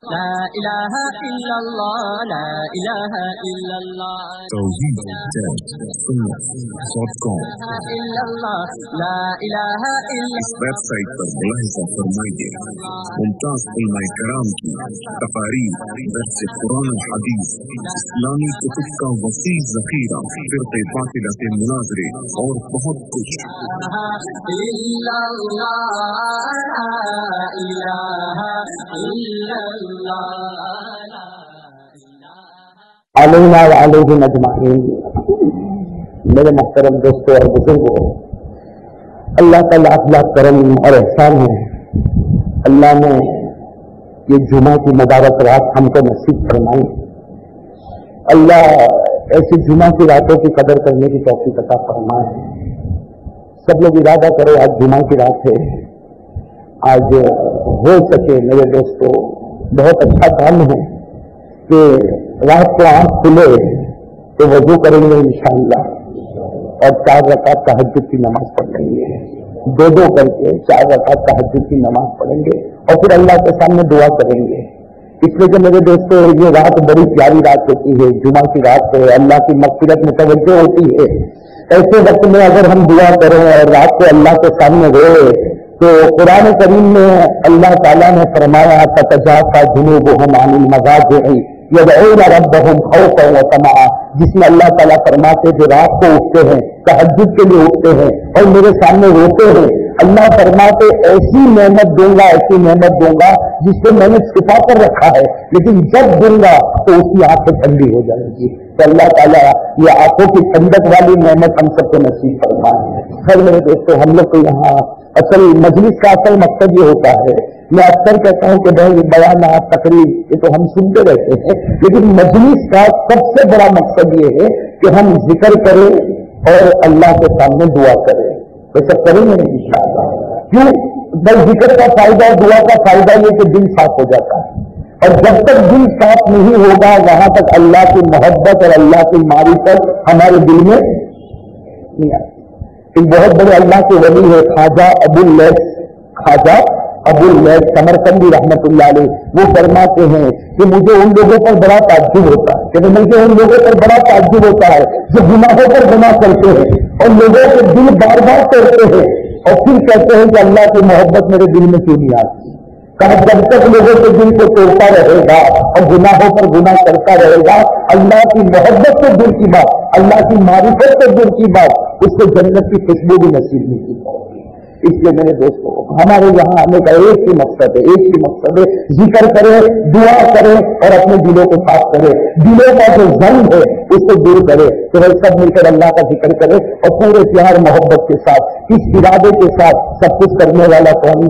لا إله إلا الله لا إله إلا الله إلا الله لا إله إلا پر فرمائیے ممتاز علماء کرام کی تقاریر درس قرآن حدیث اسلامی کتب کا وسیع ذخیرہ فرق باطلہ کے مناظرے اور بہت کچھ الله لا إله إلا الله علینا و علیہ مجمعین میرے محترم دوستوں اور بزرگوں، اللہ کا لاکھ لاکھ کرم اور احسان ہے۔ اللہ نے یہ جمعہ کی مبارک رات ہم کو نصیب فرمائی۔ اللہ ایسی جمعہ کی راتوں کی قدر کرنے کی توفیق عطا فرمائے۔ سب لوگ ارادہ کرو، آج جمعہ کی رات ہے۔ آج ہو سکے میرے دوستوں بہت اچھا کام ہے کہ رات کو آنکھ کھلے تو وضو کریں گے انشاءاللہ اور چار رکعت تحجد کی نماز پڑھ لیں گے۔ دو دو کر کے چار رکعت تحجد کی نماز پڑھیں گے اور پھر اللہ کے سامنے دعا کریں گے۔ اس لیے کہ میرے دوستوں یہ رات بڑی پیاری رات ہوتی ہے۔ جمعہ کی رات ہے، اللہ کی مغفرت میں توجہ ہوتی ہے۔ ایسے وقت میں اگر ہم دعا کریں اور رات کو اللہ کے سامنے روئے تو قرآن کریم میں اللہ تعالیٰ نے فرمایا تجافا جنوبهم عن المضاجع يدعون ربهم خوفا وطمعا. جس میں اللہ تعالیٰ فرماتے جو رات کو اٹھتے ہیں، تہجد کے لیے اٹھتے ہیں اور میرے سامنے روتے ہیں۔ اللہ فرماتے ایسی نعمت دوں گا، ایسی نعمت دوں گا جس کو میں نے چھپا کر رکھا ہے، لیکن جب دوں گا تو اس کی آنکھیں ٹھنڈی ہو جائیں گی۔ تو اللہ تعالیٰ یہ آنکھوں کی ٹھنڈک والی نعمت ہم سب کو نصیب فرمائے خیر میرے دوستوں ہم لوگ کو یہاں اصل مجلس کا اصل مقصد یہ ہوتا ہے، میں اکثر کہتا ہوں کہ بھائی بیانات تقریب یہ تو ہم سنتے رہتے ہیں، لیکن مجلس کا سب سے بڑا مقصد یہ ہے کہ ہم ذکر کریں اور اللہ کے سامنے دعا کریں۔ یہ سب کریں گے ان شاء اللہ کیوں؟ بل ذکر کا فائدہ اور دعا کا فائدہ یہ کہ دل صاف ہو جاتا ہے۔ اور جب تک دل صاف نہیں ہوگا، وہاں تک اللہ کی محبت اور اللہ کی معرفت ہمارے دل میں نہیں آتی۔ ایک بہت بڑے اللہ کے ولی ہے خواجہ ابو اللیس خواجہ ابو اللیس سمرکندی رحمت اللہ علیہ، وہ فرماتے ہیں کہ مجھے ان لوگوں پر بڑا تعجب ہوتا ہے، کہ مجھے ان لوگوں پر بڑا تعجب ہوتا ہے جو گناہوں پر گناہ کرتے ہیں اور لوگوں کے دل بار بار توڑتے ہیں اور پھر کہتے ہیں کہ اللہ کی محبت میرے دل میں کیوں نہیں آتی؟ جب تک لوگوں کے دل کو توڑتا رہے گا اور گناہوں پر گناہ کرتا رہے گا، اللہ کی محبت سے دور کی بات، اللہ کی معرفت سے دور کی بات، اس کو جنت کی خوشبو بھی نصیب نہیں کی اس لیے میرے دوستوں ہمارے یہاں آنے کا ایک ہی مقصد ہے، ایک ہی مقصد ہے، ذکر کرے، دعا کرے اور اپنے دلوں کو صاف کرے. دلوں کا جو زنگ ہے، اس کو دور کرے. تو وہ سب مل کر اللہ کا ذکر کرے اور پورے پیار محبت کے ساتھ، اس ارادے کے ساتھ سب کچھ کرنے والا کون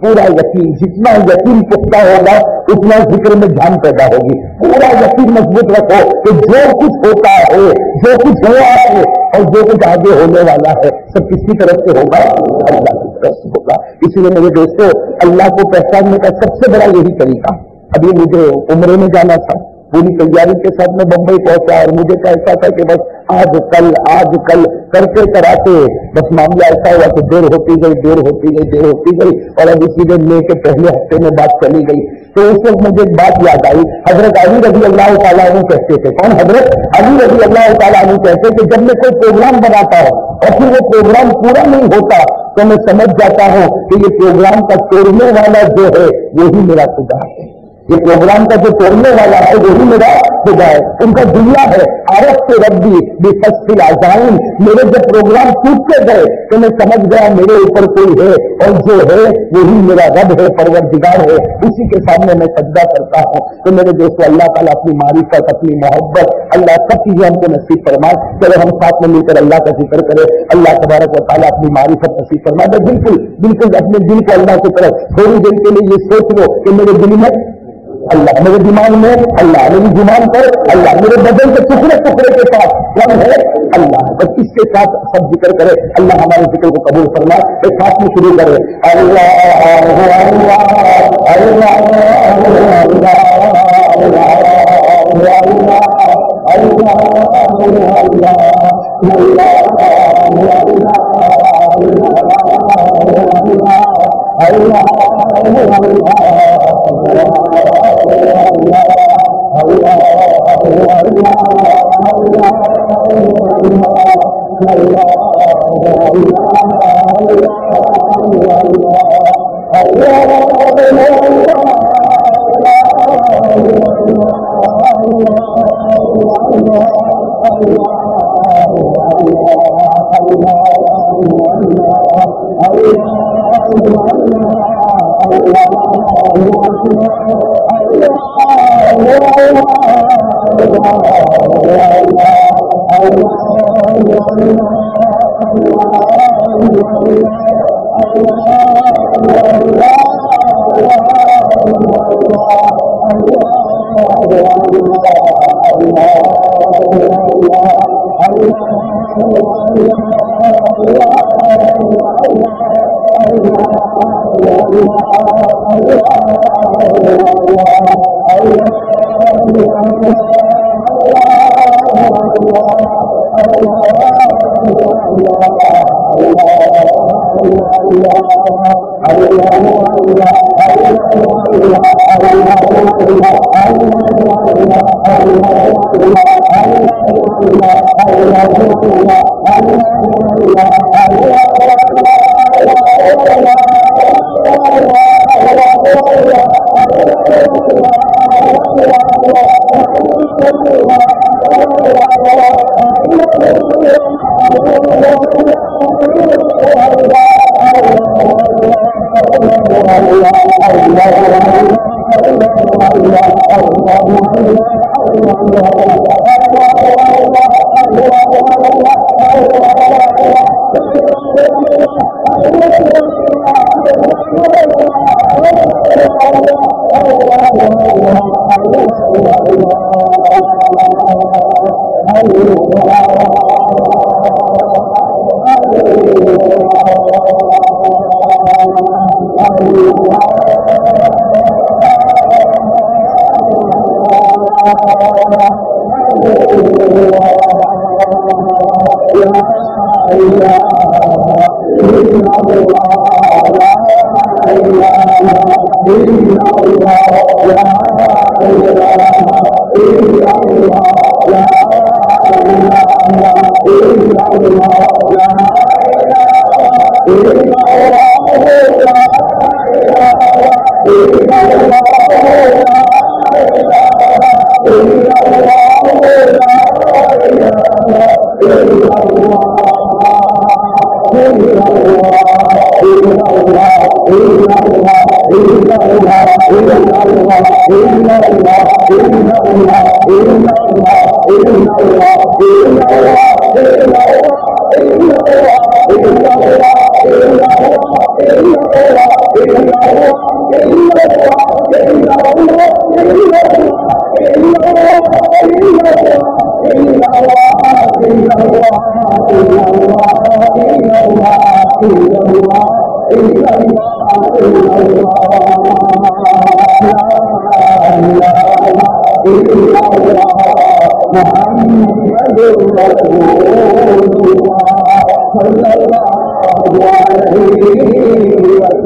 پورا یقین جتنا یقین پختہ ہوگا، اتنا ذکر میں جان پیدا ہوگی۔ پورا یقین مضبوط رکھو کہ جو کچھ ہوتا ہے، جو کچھ ہوا ہے اور جو کچھ آگے ہونے والا ہے، سب کس کی طرف سے ہوگا۔ اللہ کی طرف سے ہوگا۔ اس لیے میرے دوستوں اللہ کو پہچاننے کا سب سے بڑا یہی طریقہ۔ ابھی مجھے عمرے میں جانا تھا۔ پوری تیاری کے ساتھ میں بمبئی پہنچا اور مجھے کیسا تھا کہ بس آج کل آج کل کرتے کراتے، بس معاملہ ایسا ہوا کہ دیر ہوتی گئی، دیر ہوتی گئی، دیر ہوتی گئی اور اب اسی دن لے کے پہلے ہفتے میں بات چلی گئی۔ تو اس وقت مجھے ایک بات یاد آئی۔ حضرت علی رضی اللہ تعالیٰ عنہ کہتے تھے۔ کون؟ حضرت علی رضی اللہ تعالیٰ عنہ کہتے کہ جب میں کوئی پروگرام بناتا ہوں اور پھر وہ پروگرام پورا نہیں ہوتا تو میں سمجھ جاتا ہوں کہ یہ پروگرام کا توڑنے والا جو ہے، وہی میرا خدا ہے۔ یہ پروگرام کا جو توڑنے والا ہے وہی میرا خدا ہے. ان کا دنیا ہے. عرب سے ربی بے فصل آزائن میرے جب پروگرام ٹوٹتے گئے، تو میں سمجھ گیا میرے اوپر کوئی ہے اور جو ہے، وہی میرا رب ہے، پروردگار ہے. اسی کے سامنے میں سجدہ کرتا ہوں. تو میرے دوستوں اللہ تعالیٰ اپنی معرفت، اپنی محبت، اللہ سب چیزیں ہم کو نصیب فرمائے. چلو ہم ساتھ میں مل کر اللہ کا ذکر کرے اللہ تبارک و تعالیٰ اپنی معرفت نصیب فرمائے. بالکل بالکل اپنے دل کو اللہ کی طرف تھوڑی دیر کے لیے یہ سوچ لو کہ میرے دل میں اللہ میرے دماغ میں اللہ میری زبان پر اللہ میرے بدن کے ٹکڑے ٹکڑے کے ساتھ کون ہے اللہ بس اس کے ساتھ سب ذکر کرے اللہ ہمارے ذکر کو قبول فرما ایک ساتھ میں شروع کرے اللہ اللہ اللہ يا الله Allah Allah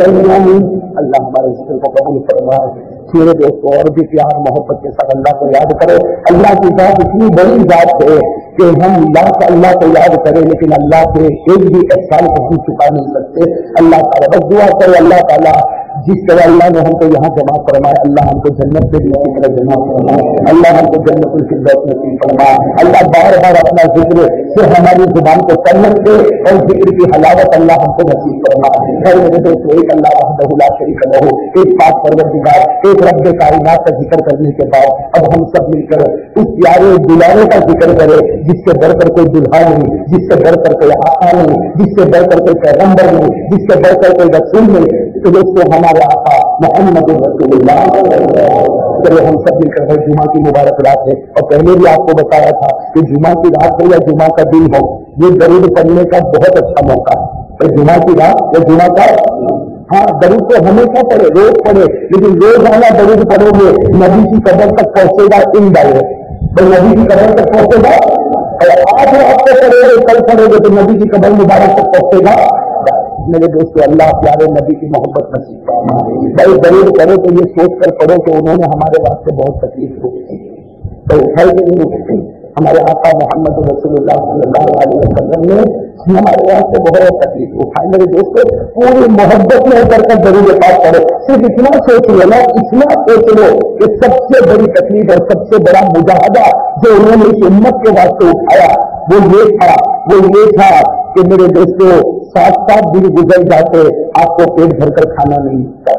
اللہ ہمارے ذکر کو قبول فرمائے۔ میرے دوست اور بھی پیار، محبت کے ساتھ اللہ کو یاد کرے۔ اللہ کی ذات اتنی بڑی ذات ہے کہ ہم اللہ کا اللہ کو یاد کریں، لیکن اللہ کے ایک بھی احسان کو ہم چکا نہیں سکتے۔ اللہ تعالیٰ بس دعا کرے، اللہ تعالیٰ جس طرح اللہ نے ہم کو یہاں جمع فرمایا، اللہ ہم کو جنت سے بھی اسی طرح جمع فرمائے اللہ ہم کو جنت الفردوس نصیب فرمائے اللہ بار بار اپنا ذکر سے ہماری زبان کو کرنے دے اور ذکر کی حلاوت اللہ ہم کو نصیب فرمائے۔ ایک اللہ وحدہ لا شریک ایک پاک پروردگار، ایک رب کائنات کا ذکر کرنے کے بعد اب ہم سب مل کر اس پیارے دلانے کا ذکر کرے جس سے بڑھ کر کوئی دلہا نہیں، جس سے بڑھ کر کوئی آقا نہیں، جس سے بڑھ کر کوئی پیغمبر نہیں، جس سے بڑھ کر کوئی رسول نہیں۔ تو آقا محمد رسول اللہ چلو ہم سب مل کر ہر جمعہ کی مبارک رات ہے۔ اور پہلے بھی آپ کو بتایا تھا کہ جمعہ کی رات ہو یا جمعہ کا دن ہو، یہ درود پڑھنے کا بہت اچھا موقع ہے۔ جمعہ کی رات یا جمعہ کا ہاں درود تو ہمیشہ پڑھے، روز پڑھے، لیکن روز آنا درود پڑھو گے، نبی کی قبر تک پہنچے گا، ان ڈائریکٹ نبی کی قبر تک پہنچے گا؟ اور آج ہفتے پڑھو گے، کل پڑھو گے، تو نبی کی قبر مبارک تک پہنچے گا۔ میرے دوست، اللہ پیارے نبی کی محبت نصیب بھائی ضرور کرو تو یہ سوچ کر پڑھو کہ انہوں نے ہمارے واسطے بہت تکلیف روکی تو اٹھائی کے نہیں روکی ہمارے آقا محمد رسول اللہ صلی اللہ علیہ وسلم نے ہمارے واسطے بہت تکلیف اٹھائی۔ میرے دوست پوری محبت میں کر کر ضرور پاس پڑھو۔ صرف اتنا سوچ لو نا، اتنا سوچ لو کہ سب سے بڑی تکلیف اور سب سے بڑا مجاہدہ جو انہوں نے اس امت کے واسطے اٹھایا، وہ یہ تھا، وہ یہ تھا کہ میرے دوستوں سات سات دن گزر جاتے، آپ کو پیٹ بھر کر کھانا نہیں ملتا۔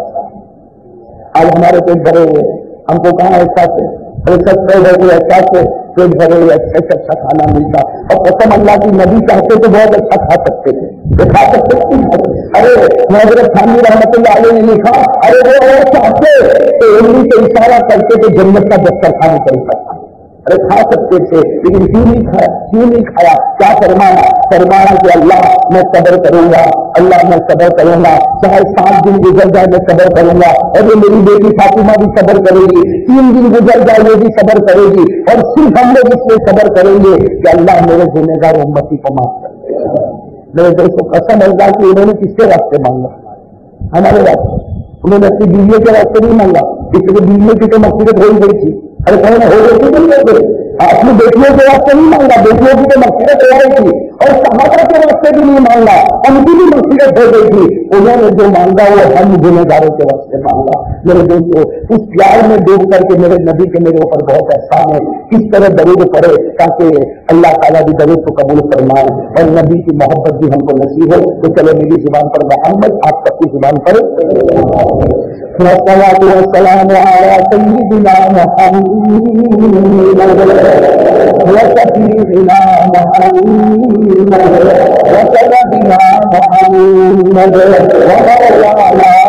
آج ہمارے پیٹ بھرے ہوئے ہم کو کہاں احساس ہے؟ ارے سب احساس ہے؟ پیٹ بھرے ہوئے اچھا سے اچھا کھانا ملتا۔ اور قسم اللہ کی نبی چاہتے تو بہت اچھا کھا سکتے تھے۔ کھا سکتے ارے حضرت خانی رحمت اللہ علیہ نے لکھا، ارے وہ اور چاہتے تو انہیں سے اشارہ کرتے کہ جنت کا دفتر کھانا چل سکتا ارے کھا سکتے تھے، لیکن کیوں نہیں کھایا؟ کیوں نہیں کھایا؟ کیا فرمایا؟ فرمایا کہ اللہ میں صبر کروں گا، اللہ میں صبر کروں گا، چاہے سات دن گزر جائے میں صبر کروں گا، اور یہ میری بیٹی فاطمہ بھی صبر کرے گی، تین دن گزر جائے یہ بھی صبر کرے گی، اور صرف ہم لوگ اس میں صبر کریں گے کہ اللہ میرے گنہ گار امتی کو معاف کر دے۔ میرے دوستوں قسم اللہ کہ انہوں نے کس کے راستے مانگا؟ ہمارے راستے۔ انہوں نے اپنی بیویوں کے راستے نہیں مانگا۔ اس لیے بیویوں کی تو مقصد ہو ہی گئی تھی۔ ارے کہیں ہو گئی تھی نہیں اپنی بیٹیوں کے راستے نہیں مانگا، بیٹیوں کی تو مقصد ہو گئی تھی اور صحابہ کے راستے بھی نہیں مانگا۔ ان کی بھی مقصد ہو گئی تھی انہوں نے جو مانگا وہ ہم گنہ گاروں کے راستے مانگا۔ میرے دوستوں اس پیار میں ڈوب کر کے میرے نبی کے میرے اوپر بہت احسان ہے۔ کس طرح درود پڑے تاکہ اللہ تعالیٰ بھی درود کو قبول فرمائے۔ اور نبی کی محبت بھی ہم کو نصیب ہو۔ تو چلو، میری زبان پر محمد، آپ سب کی زبان پر۔ والسلام على سيدنا محمد محمد محمد ومولانا محمد أشرف الرسل محمد أشرف الرسل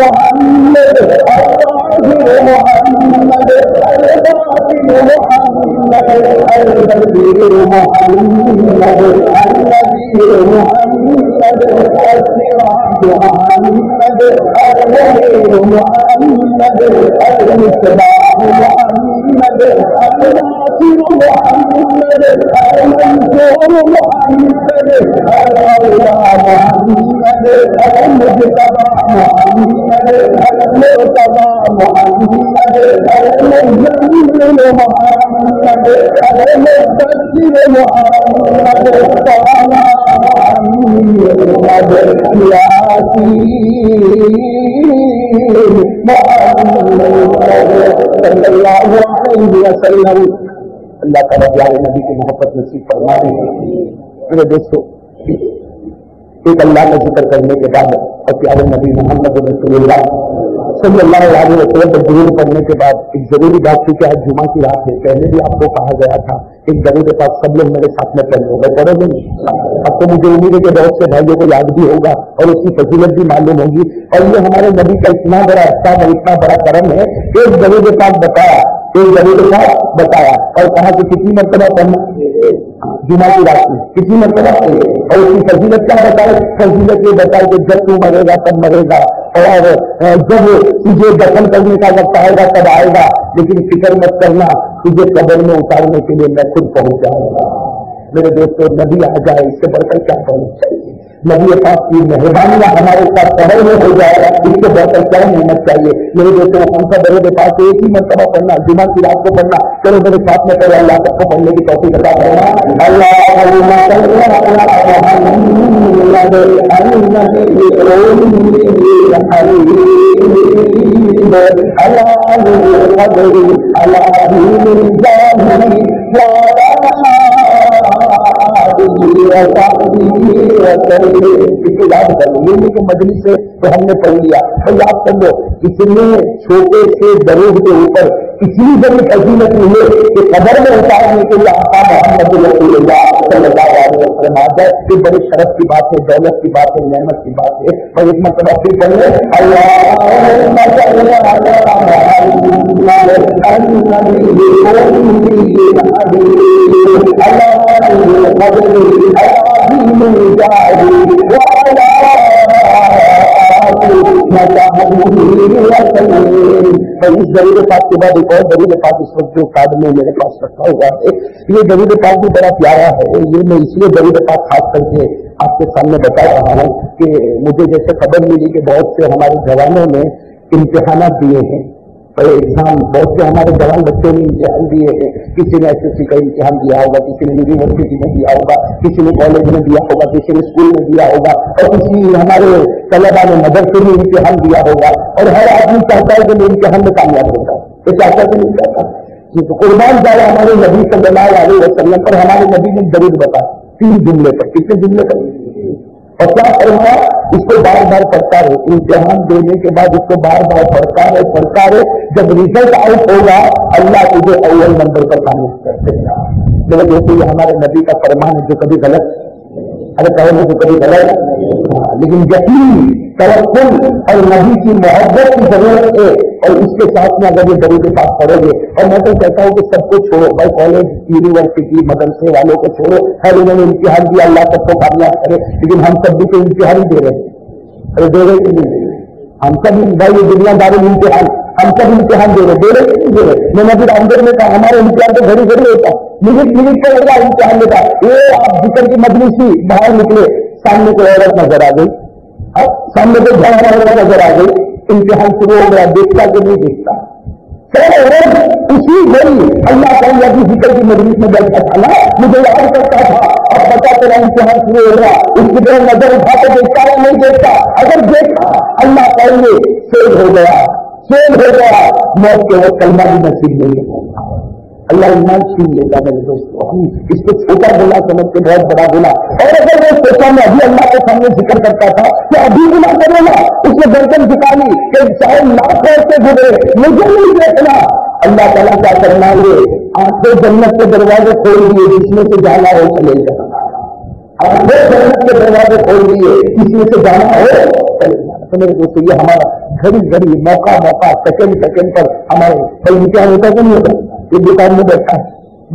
محمد شمس الضحى محمد خير محمد نور الهدى محمد نور الظلم محمد صفي الله محمد نبي الله محمد كلم الله محمد خليل الله محمد خليل الله محمد آمين محمد محمد محمد محمد محمد البشير محمد النذير محمد السراج محمد المنير محمد المصباح محمد الناصر محمد المنصور محمد المولى محمد المجتبى محمد اللہ تعالیٰ نبی کی محبت نصیب فرما دے میرے دوستو ایک اللہ کا ذکر کرنے کے بعد اور پیارے نبی محمد رسول اللہ صلی اللہ علیہ وسلم پر ضرور پڑھنے کے بعد ایک ضروری بات تھی کہ آج جمعہ کی رات ہے۔ پہلے بھی آپ کو کہا گیا تھا ایک ضرور کے پاس سب لوگ میرے ساتھ میں پڑھ لو گے پڑھو گے اب تو مجھے امید ہے کہ بہت سے بھائیوں کو یاد بھی ہوگا اور اس کی فضیلت بھی معلوم ہوگی۔ اور یہ ہمارے نبی کا اتنا بڑا احسان اور اتنا بڑا کرم ہے کہ ایک ضرور کے پاس بتایا ایک ضرور کے پاس بتایا اور کہا کہ کتنی مرتبہ پڑھنا جمعہ کی رات میں کتنی مرتبہ پڑھے اور اس کی فضیلت کیا بتائے فضیلت یہ بتائے کہ جب تو مرے گا، تب مرے گا۔ اور جب تجھے دفن کرنے کا وقت آئے گا، تب آئے گا۔ لیکن فکر مت کرنا، تجھے قبر میں اتارنے کے لیے میں خود پہنچ جاؤں گا میرے دوستوں نبی آ جائے، اس سے بڑھ کر کیا کرنا چاہیے نبی پاک کی مہربانی ہمارے ساتھ پڑھے میں ہو جائے، اس سے بڑھ کر کیا محنت چاہیے؟ میرے دوستوں، ہم سب بڑے پاس ایک ہی مرتبہ پڑھنا، جمعہ کی رات کو پڑھنا، چلو میرے ساتھ میں پہلے اللہ تک کو پڑھنے کی توفیق عطا کرنا اللہ اللہ اللہ مجلس سے تو ہم نے پڑھ لیا تو یاد کر لو اتنے چھوٹے سے دروگ کے اوپر اتنی بڑی فضیلت ملے کہ قبر میں اتارنے کے لیے آقا محمد رسول اللہ صلی اللہ علیہ وسلم آ جائے یہ بڑی شرف کی بات ہے دولت کی بات ہے نعمت کی بات ہے اور ایک مرتبہ پھر پڑھ لیں اس دلیل پاک کے بعد ایک اور دلیل پاک اس وقت جو کارڈ میں میرے پاس رکھا ہوا ہے یہ دلیل پاک بھی بڑا پیارا ہے یہ میں اس لیے دلیل پاک خاص کر کے آپ کے سامنے بتا رہا ہوں کہ مجھے جیسے خبر ملی کہ بہت سے ہمارے جوانوں نے امتحانات دیے ہیں ایگزام بہت سے ہمارے جوان بچوں نے امتحان دیے ہیں۔ کسی نے ایس ایس سی کا امتحان دیا ہوگا، کسی نے یونیورسٹی میں دیا ہوگا، کسی نے کالج میں دیا ہوگا، کسی نے اسکول میں دیا ہوگا۔ اور کسی ہمارے طلبا نے مدرسے میں امتحان دیا ہوگا۔ اور ہر آدمی چاہتا ہے کہ میں امتحان میں کامیاب ہوگا یہ چاہتا ہے نہیں چاہتا قربان جائے ہمارے نبی صلی اللہ علیہ وسلم پر، ہمارے نبی نے ضرور بتا تین جملے پر کتنے جملے پر اور کیا کرنا اس کو بار بار پڑھتا رہے۔ امتحان دینے کے بعد اس کو بار بار پڑھتا رہے پڑھتا رہے۔ جب ریزلٹ آؤٹ ہوگا، اللہ تجھے اول نمبر پر کامیاب کر دے گا۔ لیکن جیسے یہ ہمارے نبی کا فرمان ہے، جو کبھی غلط ارے کہو تو کبھی غلط ہاں، لیکن یقین توقل اور نبی کی محبت کی ضرورت ہے۔ اور اس کے ساتھ میں اگر یہ ضرور کے ساتھ پڑھو گے، اور میں تو کہتا ہوں کہ سب کو چھوڑو۔ بھائی کالج یونیورسٹی مدرسے والوں کو چھوڑو۔ ہر انہوں نے امتحان دیا، اللہ سب کو کامیاب کرے۔ لیکن ہم سب بھی تو امتحان ہی دے رہے ہیں۔ ارے دے رہے کہ نہیں دے رہے ہم سب بھائی یہ دنیا داری امتحان ہم سب امتحان دے رہے دے رہے کہ نہیں دے رہے میں نے پھر اندر میں کہا ہمارا امتحان تو گھڑی گھڑی ہوتا۔ منٹ منٹ کا لگا امتحان لیتا یہ آپ ذکر کی مجلس مجلسی باہر نکلے، سامنے کوئی عورت نظر آ گئی۔ ہاں، سامنے کوئی جھاڑ عورت نظر آ گئی۔ امتحان شروع ہو گیا، دیکھتا کہ نہیں دیکھتا۔ عورت اسی گھڑی، اللہ تعالیٰ کی ذکر کی مجلس میں بیٹھا تھا۔ نا مجھے یاد کرتا تھا۔ اب پتا چلا، امتحان شروع ہو گیا۔ اس کی طرح نظر اٹھا کے دیکھتا ہے نہیں دیکھتا؟ اگر دیکھا، اللہ تعالیٰ فیل ہو گیا۔ فیل ہو گیا۔ موت کے وقت کلمہ بھی نصیب نہیں ہوگا اللہ ایمان چھین لیتا میرے دوستوں ہم اس کو چھوٹا بولا، سمجھ کے بہت بڑا بولا۔ اور اگر وہ سوچا میں ابھی اللہ کے سامنے ذکر کرتا تھا کہ ابھی بنا کرے گا، اس نے گردن دکھانی کہ چاہے لاکھ سے گزرے، مجھے نہیں دیکھنا۔ اللہ تعالیٰ کیا کرنا یہ آنکھیں جنت کے دروازے کھول دیے، جس میں سے جانا ہو چلے جانا۔ آنکھیں جنت کے دروازے کھول دیے جس میں سے جانا ہو تو میرے دوستوں یہ ہمارا گھڑی گھڑی، موقع موقع سیکنڈ سیکنڈ پر ہمارے کوئی جی امتحان ہوتا کہ نہیں ہوتا؟ یہ دکان میں بیٹھا ہے،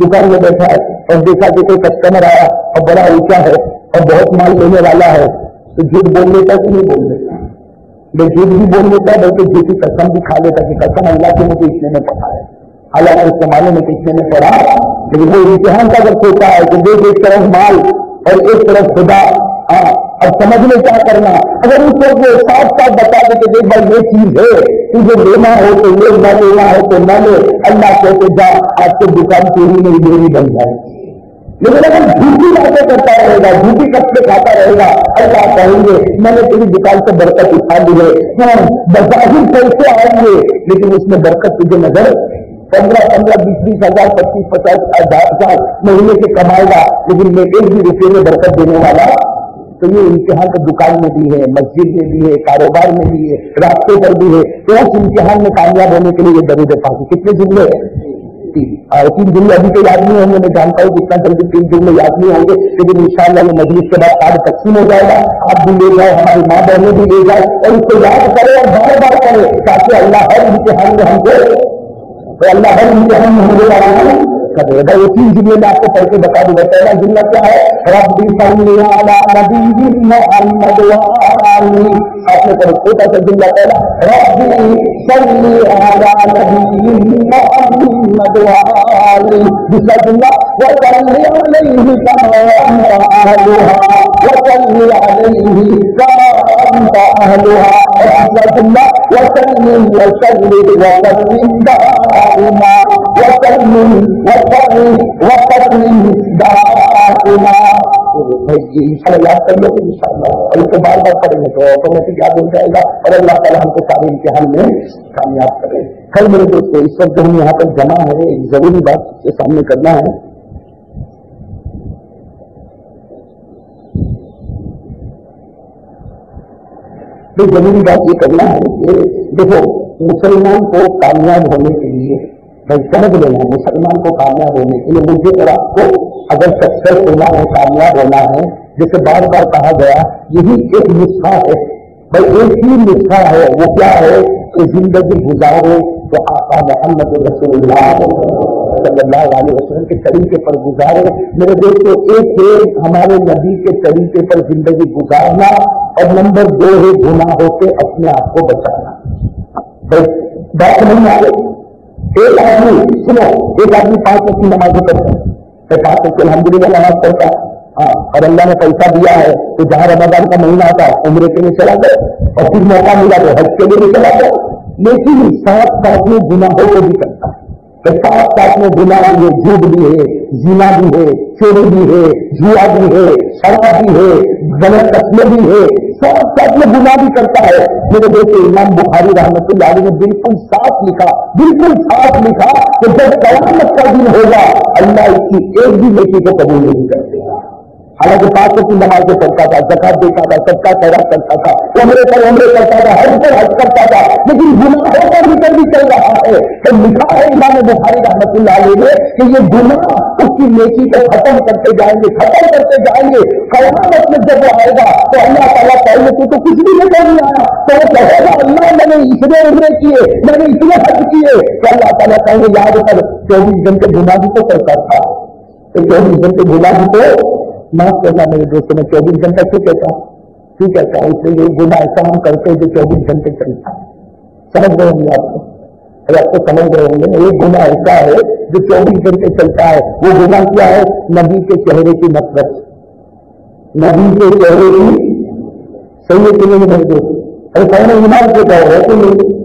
دکان میں بیٹھا ہے اور دیکھا کہ کوئی کسٹمر آیا اور بڑا اونچا ہے اور بہت مال لینے والا ہے۔ تو جھوٹ بول لیتا کہ نہیں بول لیتا؟ میں جھوٹ بھی بول لیتا، بلکہ جھوٹی قسم بھی کھا لیتا کہ قسم اللہ کے مجھے اتنے میں پڑھا ہے۔ حالانکہ اس زمانے میں کتنے میں پڑھا لیکن وہ امتحان کا اگر سوچا ہے کہ دیکھ ایک طرف مال۔ اور ایک طرف خدا اب سمجھ میں کیا کرنا؟ اگر اس وقت وہ ساتھ ساتھ بتا دے کہ دیکھ بھائی یہ چیز ہے تجھے لینا ہو تو یہ نہ لینا ہو تو نہ لے، اللہ کہتے جا، آج تو دکان پوری نہیں، میری بن جائے۔ لیکن اگر جھوٹی باتیں کرتا رہے گا، جھوٹی کپڑے کھاتا رہے گا، اللہ کہیں گے، میں نے تیری دکان سے برکت اٹھا دی ہے۔ ہاں بظاہر پیسے آئیں گے، لیکن اس میں برکت تجھے نظر پندرہ پندرہ بیس بیس ہزار پچیس پچاس ہزار مہینے کے کمائے گا لیکن میں ایک بھی روپے میں برکت دینے والا تو یہ امتحان کا دکان میں بھی ہے، مسجد میں بھی ہے، کاروبار میں بھی ہے، راستے پر بھی ہے۔ تو اس امتحان میں کامیاب ہونے کے لیے یہ درود پاس کتنے جملے؟ تین۔ جملے ابھی تو یاد نہیں ہوں گے، میں جانتا ہوں کتنا جلدی تین جملے یاد نہیں ہوں گے، لیکن ان شاء اللہ یہ مجلس کے بعد کارڈ تقسیم ہو جائے گا۔ آپ بھی لے جائے ہماری ماں بہنیں بھی لے جائے اور اس کو یاد کرے اور بار بار کرے تاکہ اللہ ہر امتحان میں ہم کو والله بل امتحانه بالعمل کر دے گا یہ تین جملے میں آپ کو پڑھ کے بتا دوں گا۔ پہلا جملہ کیا ہے؟ رب صلی علی نبی محمد آپ نے پڑھا چھوٹا سا جملہ پہلا۔ رب صلی علی نبی محمد دوسرا جملہ، وصلی علیہ کما انت وصلی علیہ کما انت تیسرا جملہ دائما یاد کر لو ان شاء اللہ اور اس کو بار بار پڑھیں گے تو آٹومیٹک یاد ہو جائے گا اور اللہ تعالیٰ ہم کو سارے امتحان میں کامیاب کرے کل میرے دوستوں اس وقت ہم یہاں پر جمع ہے ایک ضروری بات کے سامنے کرنا ہے ضروری بات یہ کرنا ہے کہ دیکھو، مسلمان کو کامیاب ہونے کے لیے بھائی سمجھ لینا مسلمان کو کامیاب ہونے کے لیے مجھے اور آپ کو اگر سکسیس ہونا ہے، کامیاب ہونا ہے جیسے بار بار کہا گیا، یہی ایک نسخہ ہے۔ بھائی، ایک ہی نسخہ ہے، وہ کیا ہے؟ کہ زندگی گزارے تو آقا محمد رسول اللہ صلی اللہ علیہ وسلم کے طریقے پر گزارے۔ میرے دوستو، ایک ہے ہمارے نبی کے طریقے پر زندگی گزارنا اور نمبر دو ہے گناہوں سے اپنے آپ کو بچانا۔ بس بات نہیں آ گئی ایک آدمی سنو ایک آدمی پانچ وقت کی نماز کرتا ہے پانچ وقت الحمد للہ نماز پڑھتا ہے ہاں اور اللہ نے پیسہ دیا ہے تو جہاں رمضان کا مہینہ آتا ہے عمرے کے لیے چلا گئے اور پھر موقع ملا تو حج کے لیے بھی چلا گئے لیکن ساتھ ساتھ میں گناہوں کو بھی کرتا ہے۔ ساتھ ساتھ میں گنا بھی ہے، جھوٹ بھی ہے زینا بھی ہے چوری بھی ہے جھوا بھی ہے، شراب بھی ہے، غلط قسمیں بھی ہے، ساتھ ساتھ میں گناہ بھی کرتا ہے۔ میرے بیٹے امام بخاری رحمت اللہ علیہ نے بالکل صاف لکھا، بالکل صاف لکھا کہ جب قیامت کا دن ہوگا، اللہ اس کی ایک بھی بیٹی کو قبول نہیں کرتے۔ حالانکہ پانچ کی نماز میں پڑھتا تھا زکات دیتا تھا سب کا خیرات کرتا تھا، عمرے پر عمرے کرتا تھا، حج پر حج کرتا تھا، لیکن گناہوں پر بھی بھی چل رہا ہے۔ تو لکھا ہے امام بخاری رحمت اللہ علیہ نے کہ یہ گناہ اس کی نیکی کو ختم کرتے جائیں گے، ختم کرتے جائیں گے۔ قیامت میں جب وہ آئے گا تو اللہ تعالیٰ پہلے تو تو کچھ بھی نہیں نہیں آیا۔ تو وہ کہے گا، اللہ میں نے اتنے عمرے کیے میں نے اتنے حج کیے۔ تو اللہ تعالیٰ کہیں گے، یاد کر، چوبیس گھنٹے گنا بھی تو کرتا تھا۔ چوبیس گھنٹے گنا بھی تو معاف کرنا میرے دوست میں چوبیس گھنٹہ کیوں کہتا ہوں کیوں کہتا ہوں اس سے یہ گنا ایسا ہم کرتے جو چوبیس گھنٹے چلتا ہے سمجھ رہے ہوں گے آپ کو؟ اگر آپ کو سمجھ رہے ہوں گے یہ گنا ایسا ہے جو چوبیس گھنٹے چلتا ہے۔ وہ گنا کیا ہے؟ نبی کے چہرے کی نفرت۔ نبی کے چہرے کی صحیح ہے کہ نہیں میرے دوست ارے کہنے ایمان سے کہہ رہے کہ نہیں؟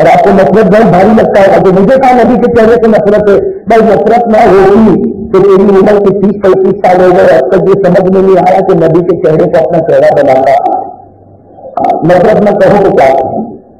اور آپ کو نفرت بہت بھاری لگتا ہے۔ تو مجھے کہا نبی کے چہرے سے نفرت ہے، بھائی نفرت نہ ہوگی تو تیری عمر کے تیس پینتیس سال ہو گئے، اب تک یہ سمجھ میں نہیں آیا کہ نبی کے چہرے کو اپنا چہرہ بنانا نفرت نہ کہو تو کیا؟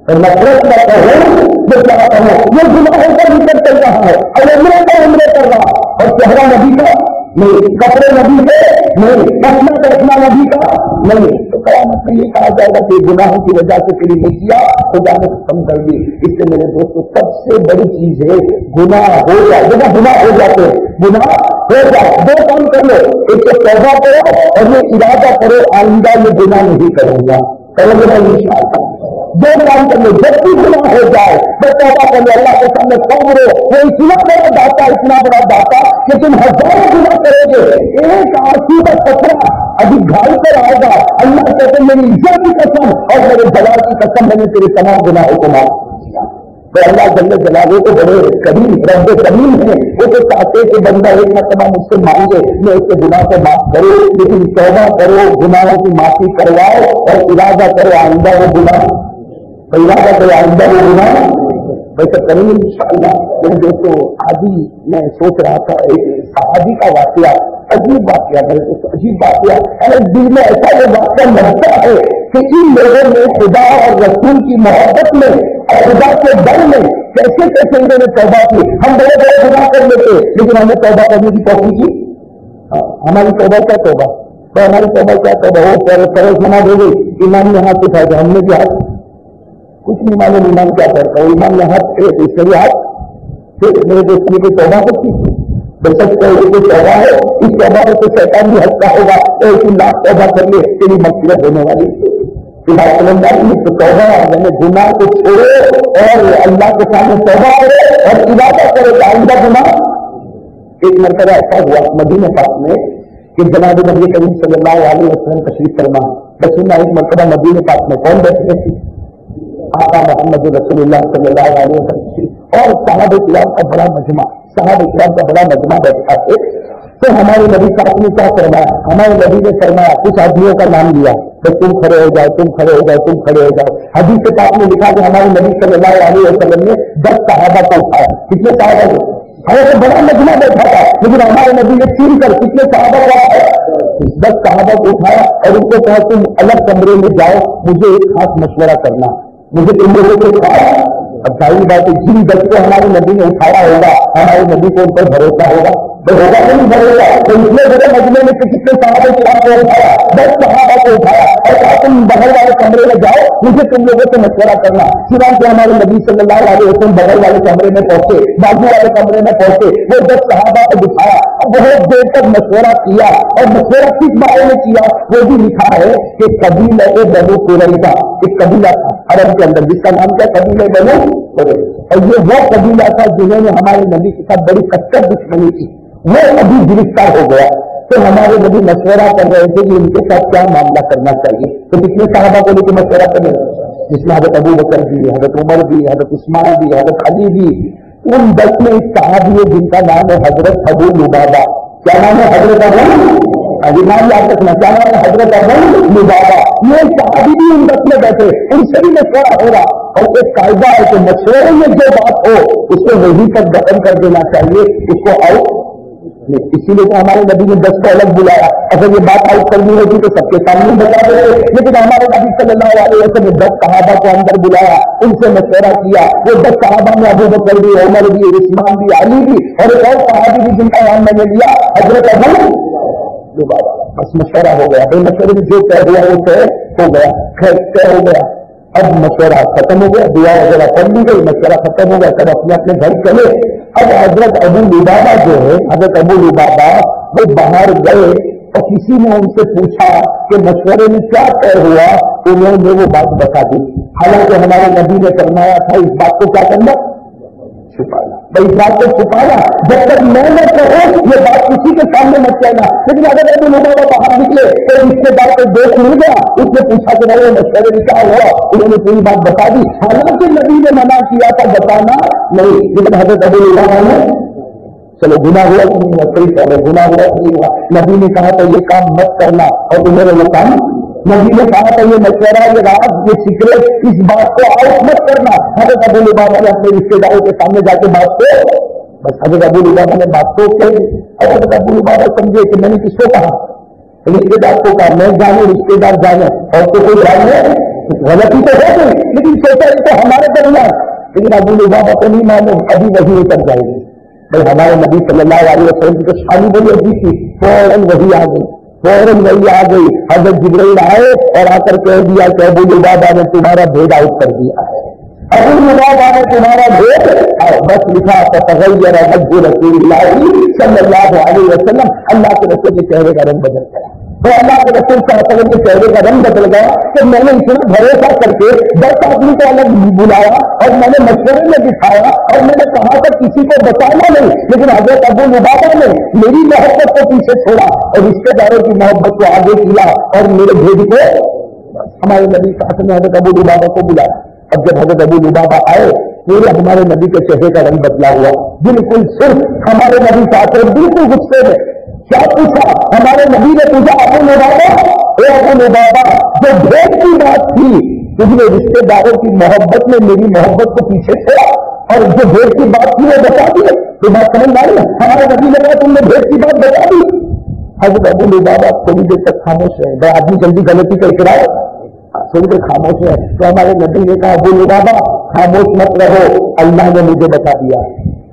اور نفرت نہ کہو تو کیا کہو؟ یہ گناہوں کا نکل چل رہا ہے۔ اور عمرے کا عمرے کر رہا اور چہرہ نبی کا نہیں، کپڑے نبی کے نہیں کسنا بیٹھنا نبی کا نہیں۔ تو قیامت میں یہ کہا جائے گا کہ گناہوں کی وجہ سے تیری نیکیا خدا نے ختم کر دی۔ اس سے میرے دوستوں سب سے بڑی چیز ہے، گناہ ہو جائے۔ جب گناہ ہو جاتے گناہ ہو جائے۔ دو کام کر لو، ایک تو پیدا کرو اور یہ ارادہ کرو، آئندہ یہ گناہ نہیں کروں گا۔ کرو گے میں ان شاء اللہ دو کام کر لو جب بھی گناہ ہو جائے تو توبہ کر لو اللہ کے سامنے کم رہو وہ اتنا بڑا داتا، اتنا بڑا داتا کہ تم ہزاروں گنا کرو گے۔ ایک آنسو کا کپڑا ابھی گھائی پر آئے گا۔ اللہ کہتے میری عزت کی قسم، اور میرے جلال کی قسم، میں نے تیرے تمام گناہوں کو معاف کیا۔ تو اللہ جل جلالے کو بڑے کریم رب کریم ہیں۔ وہ تو چاہتے کہ بندہ ایک مرتبہ مجھ سے مانگے، میں اس کے گناہ کو معاف کروں، لیکن توبہ کرو، گناہوں کی معافی کرواؤ اور ارادہ کرو، آئندہ وہ گناہ ارادہ کرو آئندہ وہ گناہ ویسے کریں گے ان شاء اللہ میرے یعنی دوستوں آج ہی میں سوچ رہا تھا، ایک صحابی کا واقعہ، عجیب واقعہ میرے دوستوں عجیب واقعہ۔ ارے دل میں ایسا یہ واقعہ لگتا ہے کہ ان لوگوں نے خدا اور رسول کی محبت میں اور خدا کے ڈر میں کیسے کیسے انہوں نے توبہ کی؟ ہم بڑے بڑے خدا کر لیتے، لیکن ہمیں توبہ کرنے کی توقع کی۔ ہاں، ہماری توبہ کیا توبہ؟ تو ہماری توبہ کیا توبہ؟ ہو فرض نماز ہو گئی، ایمان نے ہاتھ اٹھا دیا ہم نے بھی ہاتھ کچھ نہیں معلوم ایمان کیا کرتا ہے ایمان نے ہاتھ پھر اس ہاتھ پھر میرے دوست کی توبہ کرتی بے شک کوئی توبہ ہے، اس توبہ میں تو شیطان بھی ہلکا ہوگا، تو ایک لاکھ توبہ کر لے تیری مقصد ہونے والی تو توبہ یعنی گناہ کو چھوڑے اور اللہ کے سامنے توبہ کرے اور ارادہ کرے کہ آئندہ گناہ۔ ایک مرتبہ ایسا ہوا، مدینہ پاک میں کہ جناب نبی کریم صلی اللہ علیہ وسلم تشریف کرنا بس ایک مرتبہ مدینہ پاک میں کون بیٹھے تھے؟ آقا محمد رسول اللہ صلی اللہ علیہ وسلم اور صحابہ کرام کا بڑا مجمع، صحابہ کرام کا بڑا مجمع بیٹھا ہے۔ تو ہمارے نبی صاحب نے کیا فرمایا؟ ہمارے نبی نے فرمایا، کچھ آدمیوں کا نام لیا۔ کہ تم کھڑے ہو جاؤ، تم کھڑے ہو جاؤ، تم کھڑے ہو جاؤ۔ حدیث کے پاس نے لکھا کہ ہمارے نبی صلی اللہ علیہ وسلم نے دس صحابہ کو اٹھایا۔ کتنے صحابہ کو ہمیں تو بڑا مجمع بیٹھا تھا۔ لیکن ہمارے نبی نے چین کر کتنے صحابہ کو اٹھایا دس صحابہ کو اٹھایا اور ان کو کہا تم الگ کمرے میں جاؤ، مجھے ایک خاص مشورہ کرنا۔ مجھے تم لوگوں کو اٹھایا اب ظاہر بات ہے جن بچ کو ہمارے نبی نے اٹھایا ہوگا، ہمارے نبی کو ان پر بھروسہ ہوگا۔ تو ہوگا کہ نہیں بھروسہ تو اس لیے بڑے مجمے میں کتنے صحابہ کے کو اٹھایا دس صحابہ کو اٹھایا۔ اور کہا تم بغل والے کمرے میں جاؤ، مجھے تم لوگوں سے مشورہ کرنا۔ چنانچہ ہمارے نبی صلی اللہ علیہ وسلم بغل والے کمرے میں پہنچے بازو والے کمرے میں پہنچے۔ وہ دس صحابہ کو دکھایا اور بہت دیر تک مشورہ کیا، اور مشورہ کس بارے میں کیا؟ وہ بھی لکھا ہے کہ قبیلہ بنو قریظہ، ایک قبیلہ تھا، عرب کے اندر، جس کا نام کیا؟ قبیلہ بنو قریظہ۔ اور یہ وہ قبیلہ تھا جنہوں نے ہمارے نبی کے ساتھ بڑی کچر دشمنی کی۔ وہ ابھی گرفتار ہو گیا تو ہمارے نبی مشورہ کر رہے تھے کہ ان کے ساتھ کیا معاملہ کرنا چاہیے۔ تو کتنے صحابہ کو لے کے مشورہ کر کریں جس میں حضرت ابو بکر بھی، حضرت عمر بھی، حضرت عثمان بھی، حضرت علی بھی۔ ان دس میں ایک صحابی ہے جن کا نام ہے حضرت ابو لبابا کیا نام ہے حضرت ابو؟ ابھی یاد رکھنا۔ کیا نام ہے حضرت ابو لبابا یہ صحابی بھی ان دس میں بیٹھے۔ ان سے بھی مشورہ ہوگا اور ایک قاعدہ ہے کہ مشورے میں جو بات ہو، اس کو وہی تک دفن کر دینا چاہیے۔ اس کو آؤٹ نے اسی لیے تو ہمارے نبی نے دس کو الگ بلایا۔ اگر یہ بات آؤٹ کرنی ہوتی تو سب کے سامنے بتا دے۔ لیکن ہمارے نبی صلی اللہ علیہ وسلم نے دس صحابہ کو اندر بلایا۔ ان سے مشورہ کیا۔ وہ دس صحابہ میں ابو بکر بھی، عمر بھی، عثمان بھی، علی بھی اور ایک اور صحابی بھی جن کا نام میں نے لیا، حضرت ابو بس مشورہ ہو گیا۔ بھائی مشورے میں جو طے ہوا وہ طے ہو گیا۔ خیر طے ہو گیا۔ اب مشورہ ختم ہو گیا، دعا وغیرہ پڑھ لی گئی، مشورہ ختم ہو گیا سب اپنے اپنے گھر چلے۔ اب حضرت ابو لبابا جو ہے، حضرت ابو لبابا وہ باہر گئے اور کسی نے ان سے پوچھا کہ مشورے میں کیا طے ہوا؟ انہوں نے وہ بات بتا دی۔ حالانکہ ہمارے نبی نے فرمایا تھا، اس بات کو کیا کرنا؟ چھپانا بھائی اس بات کو چھپانا جب تک میں نہ کہوں، یہ بات کسی کے سامنے مت کہنا۔ لیکن اگر ابو لبابا باہر نکلے، تو رشتے دار کو دوست مل گیا؟ اس نے پوچھا کہ بھائی مشورے میں کیا ہوا؟ انہوں نے پوری بات بتا دی۔ حالانکہ نبی نے منع کیا تھا، بتانا نہیں، لیکن حضرت ابو لبابا نے چلو گنا ہوا کہ نہیں ہوا، صحیح کہہ رہے گنا ہوا کہ نہیں ہوا۔ نبی نے کہا تھا، یہ کام مت کرنا اور تمہیں وہ کام نبی نے کہا تھا، یہ مشورہ، یہ رات، یہ سیکریٹ اس بات کو آؤٹ مت کرنا۔ حضرت ابو لبابا نے اپنے رشتے داروں کے سامنے جا کے بات کو بس حضرت ابو لبابا نے بات کو کہی۔ حضرت ابو لبابا سمجھے کہ میں نے کس کو کہا؟ رشتے دار کو کہا، میں جانے رشتے دار جانے۔ اور تو کوئی جانے غلطی تو ہو گئی لیکن سوچا یہ تو ہمارے درمیان۔ لیکن ابو لبابا کو نہیں معلوم ابھی وہی اتر جائے گی۔ بھائی ہمارے نبی صلی اللہ علیہ وسلم کی تو شانی بڑی عجیب تھی، فوراً وہی آ گئی۔ فوراً وہی آ گئی۔ حضرت جبرائیل آئے اور آ کر کہہ دیا کہ ابو لبابا نے تمہارا بھید آؤٹ کر دیا ہے۔ ابو لبابا نے تمہارا بھید بس لکھا تغیر حج رسول اللہ صلی اللہ علیہ وسلم اللہ کے رسول کے چہرے کا رنگ بدل گیا۔ تو اللہ کے رسول صلی اللہ علیہ وسلم کے چہرے کا رنگ بدل گیا کہ میں نے اتنا بھروسہ کر کے دس آدمی کو الگ بلایا اور میں نے مشورے میں دکھایا اور میں نے کہا کہ کسی کو بتانا نہیں، لیکن حضرت ابو لبابا نے میری محبت کو پیچھے چھوڑا اور رشتے داروں کی محبت کو آگے کیا اور میرے بھیج کو ہمارے نبی ساتھ میں حضرت ابو لبابا کو بلایا۔ اب جب حضرت ابو لبابا آئے پورے ہمارے نبی کے چہرے کا رنگ بدلا ہوا۔ بالکل صرف ہمارے نبی ساتھ بالکل غصے میں۔ کیا پوچھا ہمارے نبی نے پوچھا، ابو لبابا اے ابو لبابا جو بھیج کی بات تھی تم نے رشتے داروں کی محبت میں میری محبت کو پیچھے چھوڑا اور جو بھیج کی بات تھی وہ بتا دی. تو بات سمجھ آئی نا؟ ہمارے نبی نے کہا، تم نے بھیج کی بات بتا دی. حضرت ابو لبابا تھوڑی دیر تک خاموش رہے۔ بھائی، آدمی جلدی غلطی کا اقرار تھوڑی دیر خاموش ہے تو ہمارے نبی نے کہا، ابو لبابا خاموش مت رہو، اللہ نے مجھے بتا دیا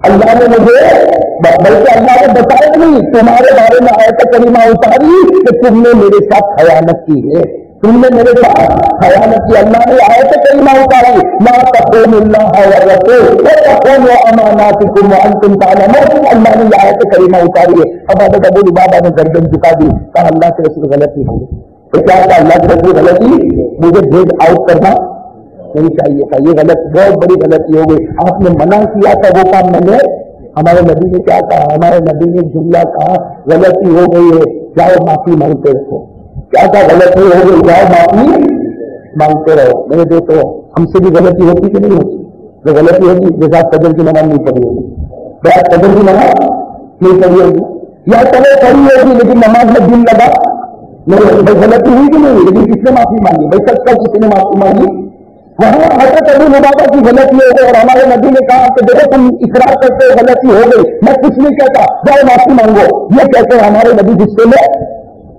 اللہ نے مجھے بلکہ اللہ نے بتایا نہیں، تمہارے بارے میں آئے کریمہ اتاری کہ تم نے میرے ساتھ خیانت کی ہے۔ تم نے میرے ساتھ خیانت کی۔ اللہ نے آئے تو کریمہ اتاری لا تقوم اللہ و رسول تقوم و اماناتکم و انتم تعلمون۔ اللہ نے آئے تو کریمہ اتاری ہے اب ابو لبابا نے گردن جھکا دی۔ کہا اللہ کے رسول غلطی ہوئی تو کیا کہا اللہ کے رسول غلطی؟ مجھے بھیج آؤٹ کرنا۔ نہیں چاہیے تھا۔ یہ غلط، بہت بڑی غلطی ہو گئی۔ آپ نے منع کیا تھا وہ کام میں نے؟ ہمارے نبی نے کیا کہا؟ ہمارے نبی نے جملہ کہا، غلطی ہو گئی ہے، جاؤ معافی مانگتے رہو۔ کیا کہا غلطی ہو گئی، جاؤ معافی مانگتے رہو۔ میرے دیکھو ہم سے بھی غلطی ہوتی کہ نہیں ہوتی؟ جو غلطی ہوگی جیسا قدر کی نماز نہیں پڑی ہوگی۔ کیا قدر کی نماز نہیں پڑی ہوگی۔ یا چلو پڑی ہوگی، لیکن نماز میں دل لگا۔ نہیں، بھائی غلطی ہوئی کہ نہیں لیکن کس نے معافی مانگی؟ بھائی سچ کا کسی نے معافی مانگی؟ وہاں حضرت ابو لبابا کی غلطی ہو گئی اور ہمارے نبی نے کہا کہ دیکھو تم اقرار کرتے ہو، غلطی ہو گئی۔ میں کچھ نہیں کہتا، جاؤ معافی مانگو۔ یہ کہتے ہیں ہمارے نبی غصے میں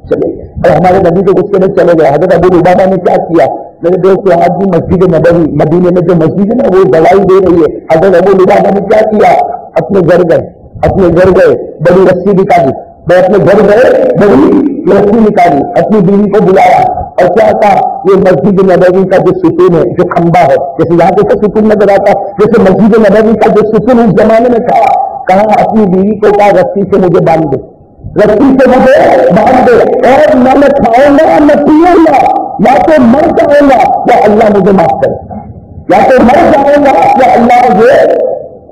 چلے گئے۔ اور ہمارے نبی کے غصے میں چلے گئے۔ حضرت ابو لبابا نے کیا کیا؟ میرے دوست آج بھی مسجد نبوی مدینے میں جو مسجد ہے نا، وہ دوائی دے رہی ہے۔ حضرت ابو لبابا نے کیا کیا؟ اپنے گھر گئے، اپنے گھر گئے بڑی رسی نکالی میں اپنے گھر گئے بڑی رسی نکالی، اپنی بیوی کو بلایا۔ اور کیا تھا؟ یہ مسجد نبوی کا جو ستون ہے، جو کھمبا ہے، جیسے یہاں دیکھو ستون نظر آتا، جیسے مسجد نبوی کا جو ستون اس زمانے میں تھا۔ کہا، اپنی بیوی کو کہا، رسی سے مجھے باندھ دے۔ رسی سے مجھے باندھ دے۔ اور نہ میں کھاؤں گا، نہ پیوں گا، یا تو مر جاؤں گا، یا اللہ مجھے معاف کرے۔ یا تو مر جاؤں گا، یا اللہ مجھے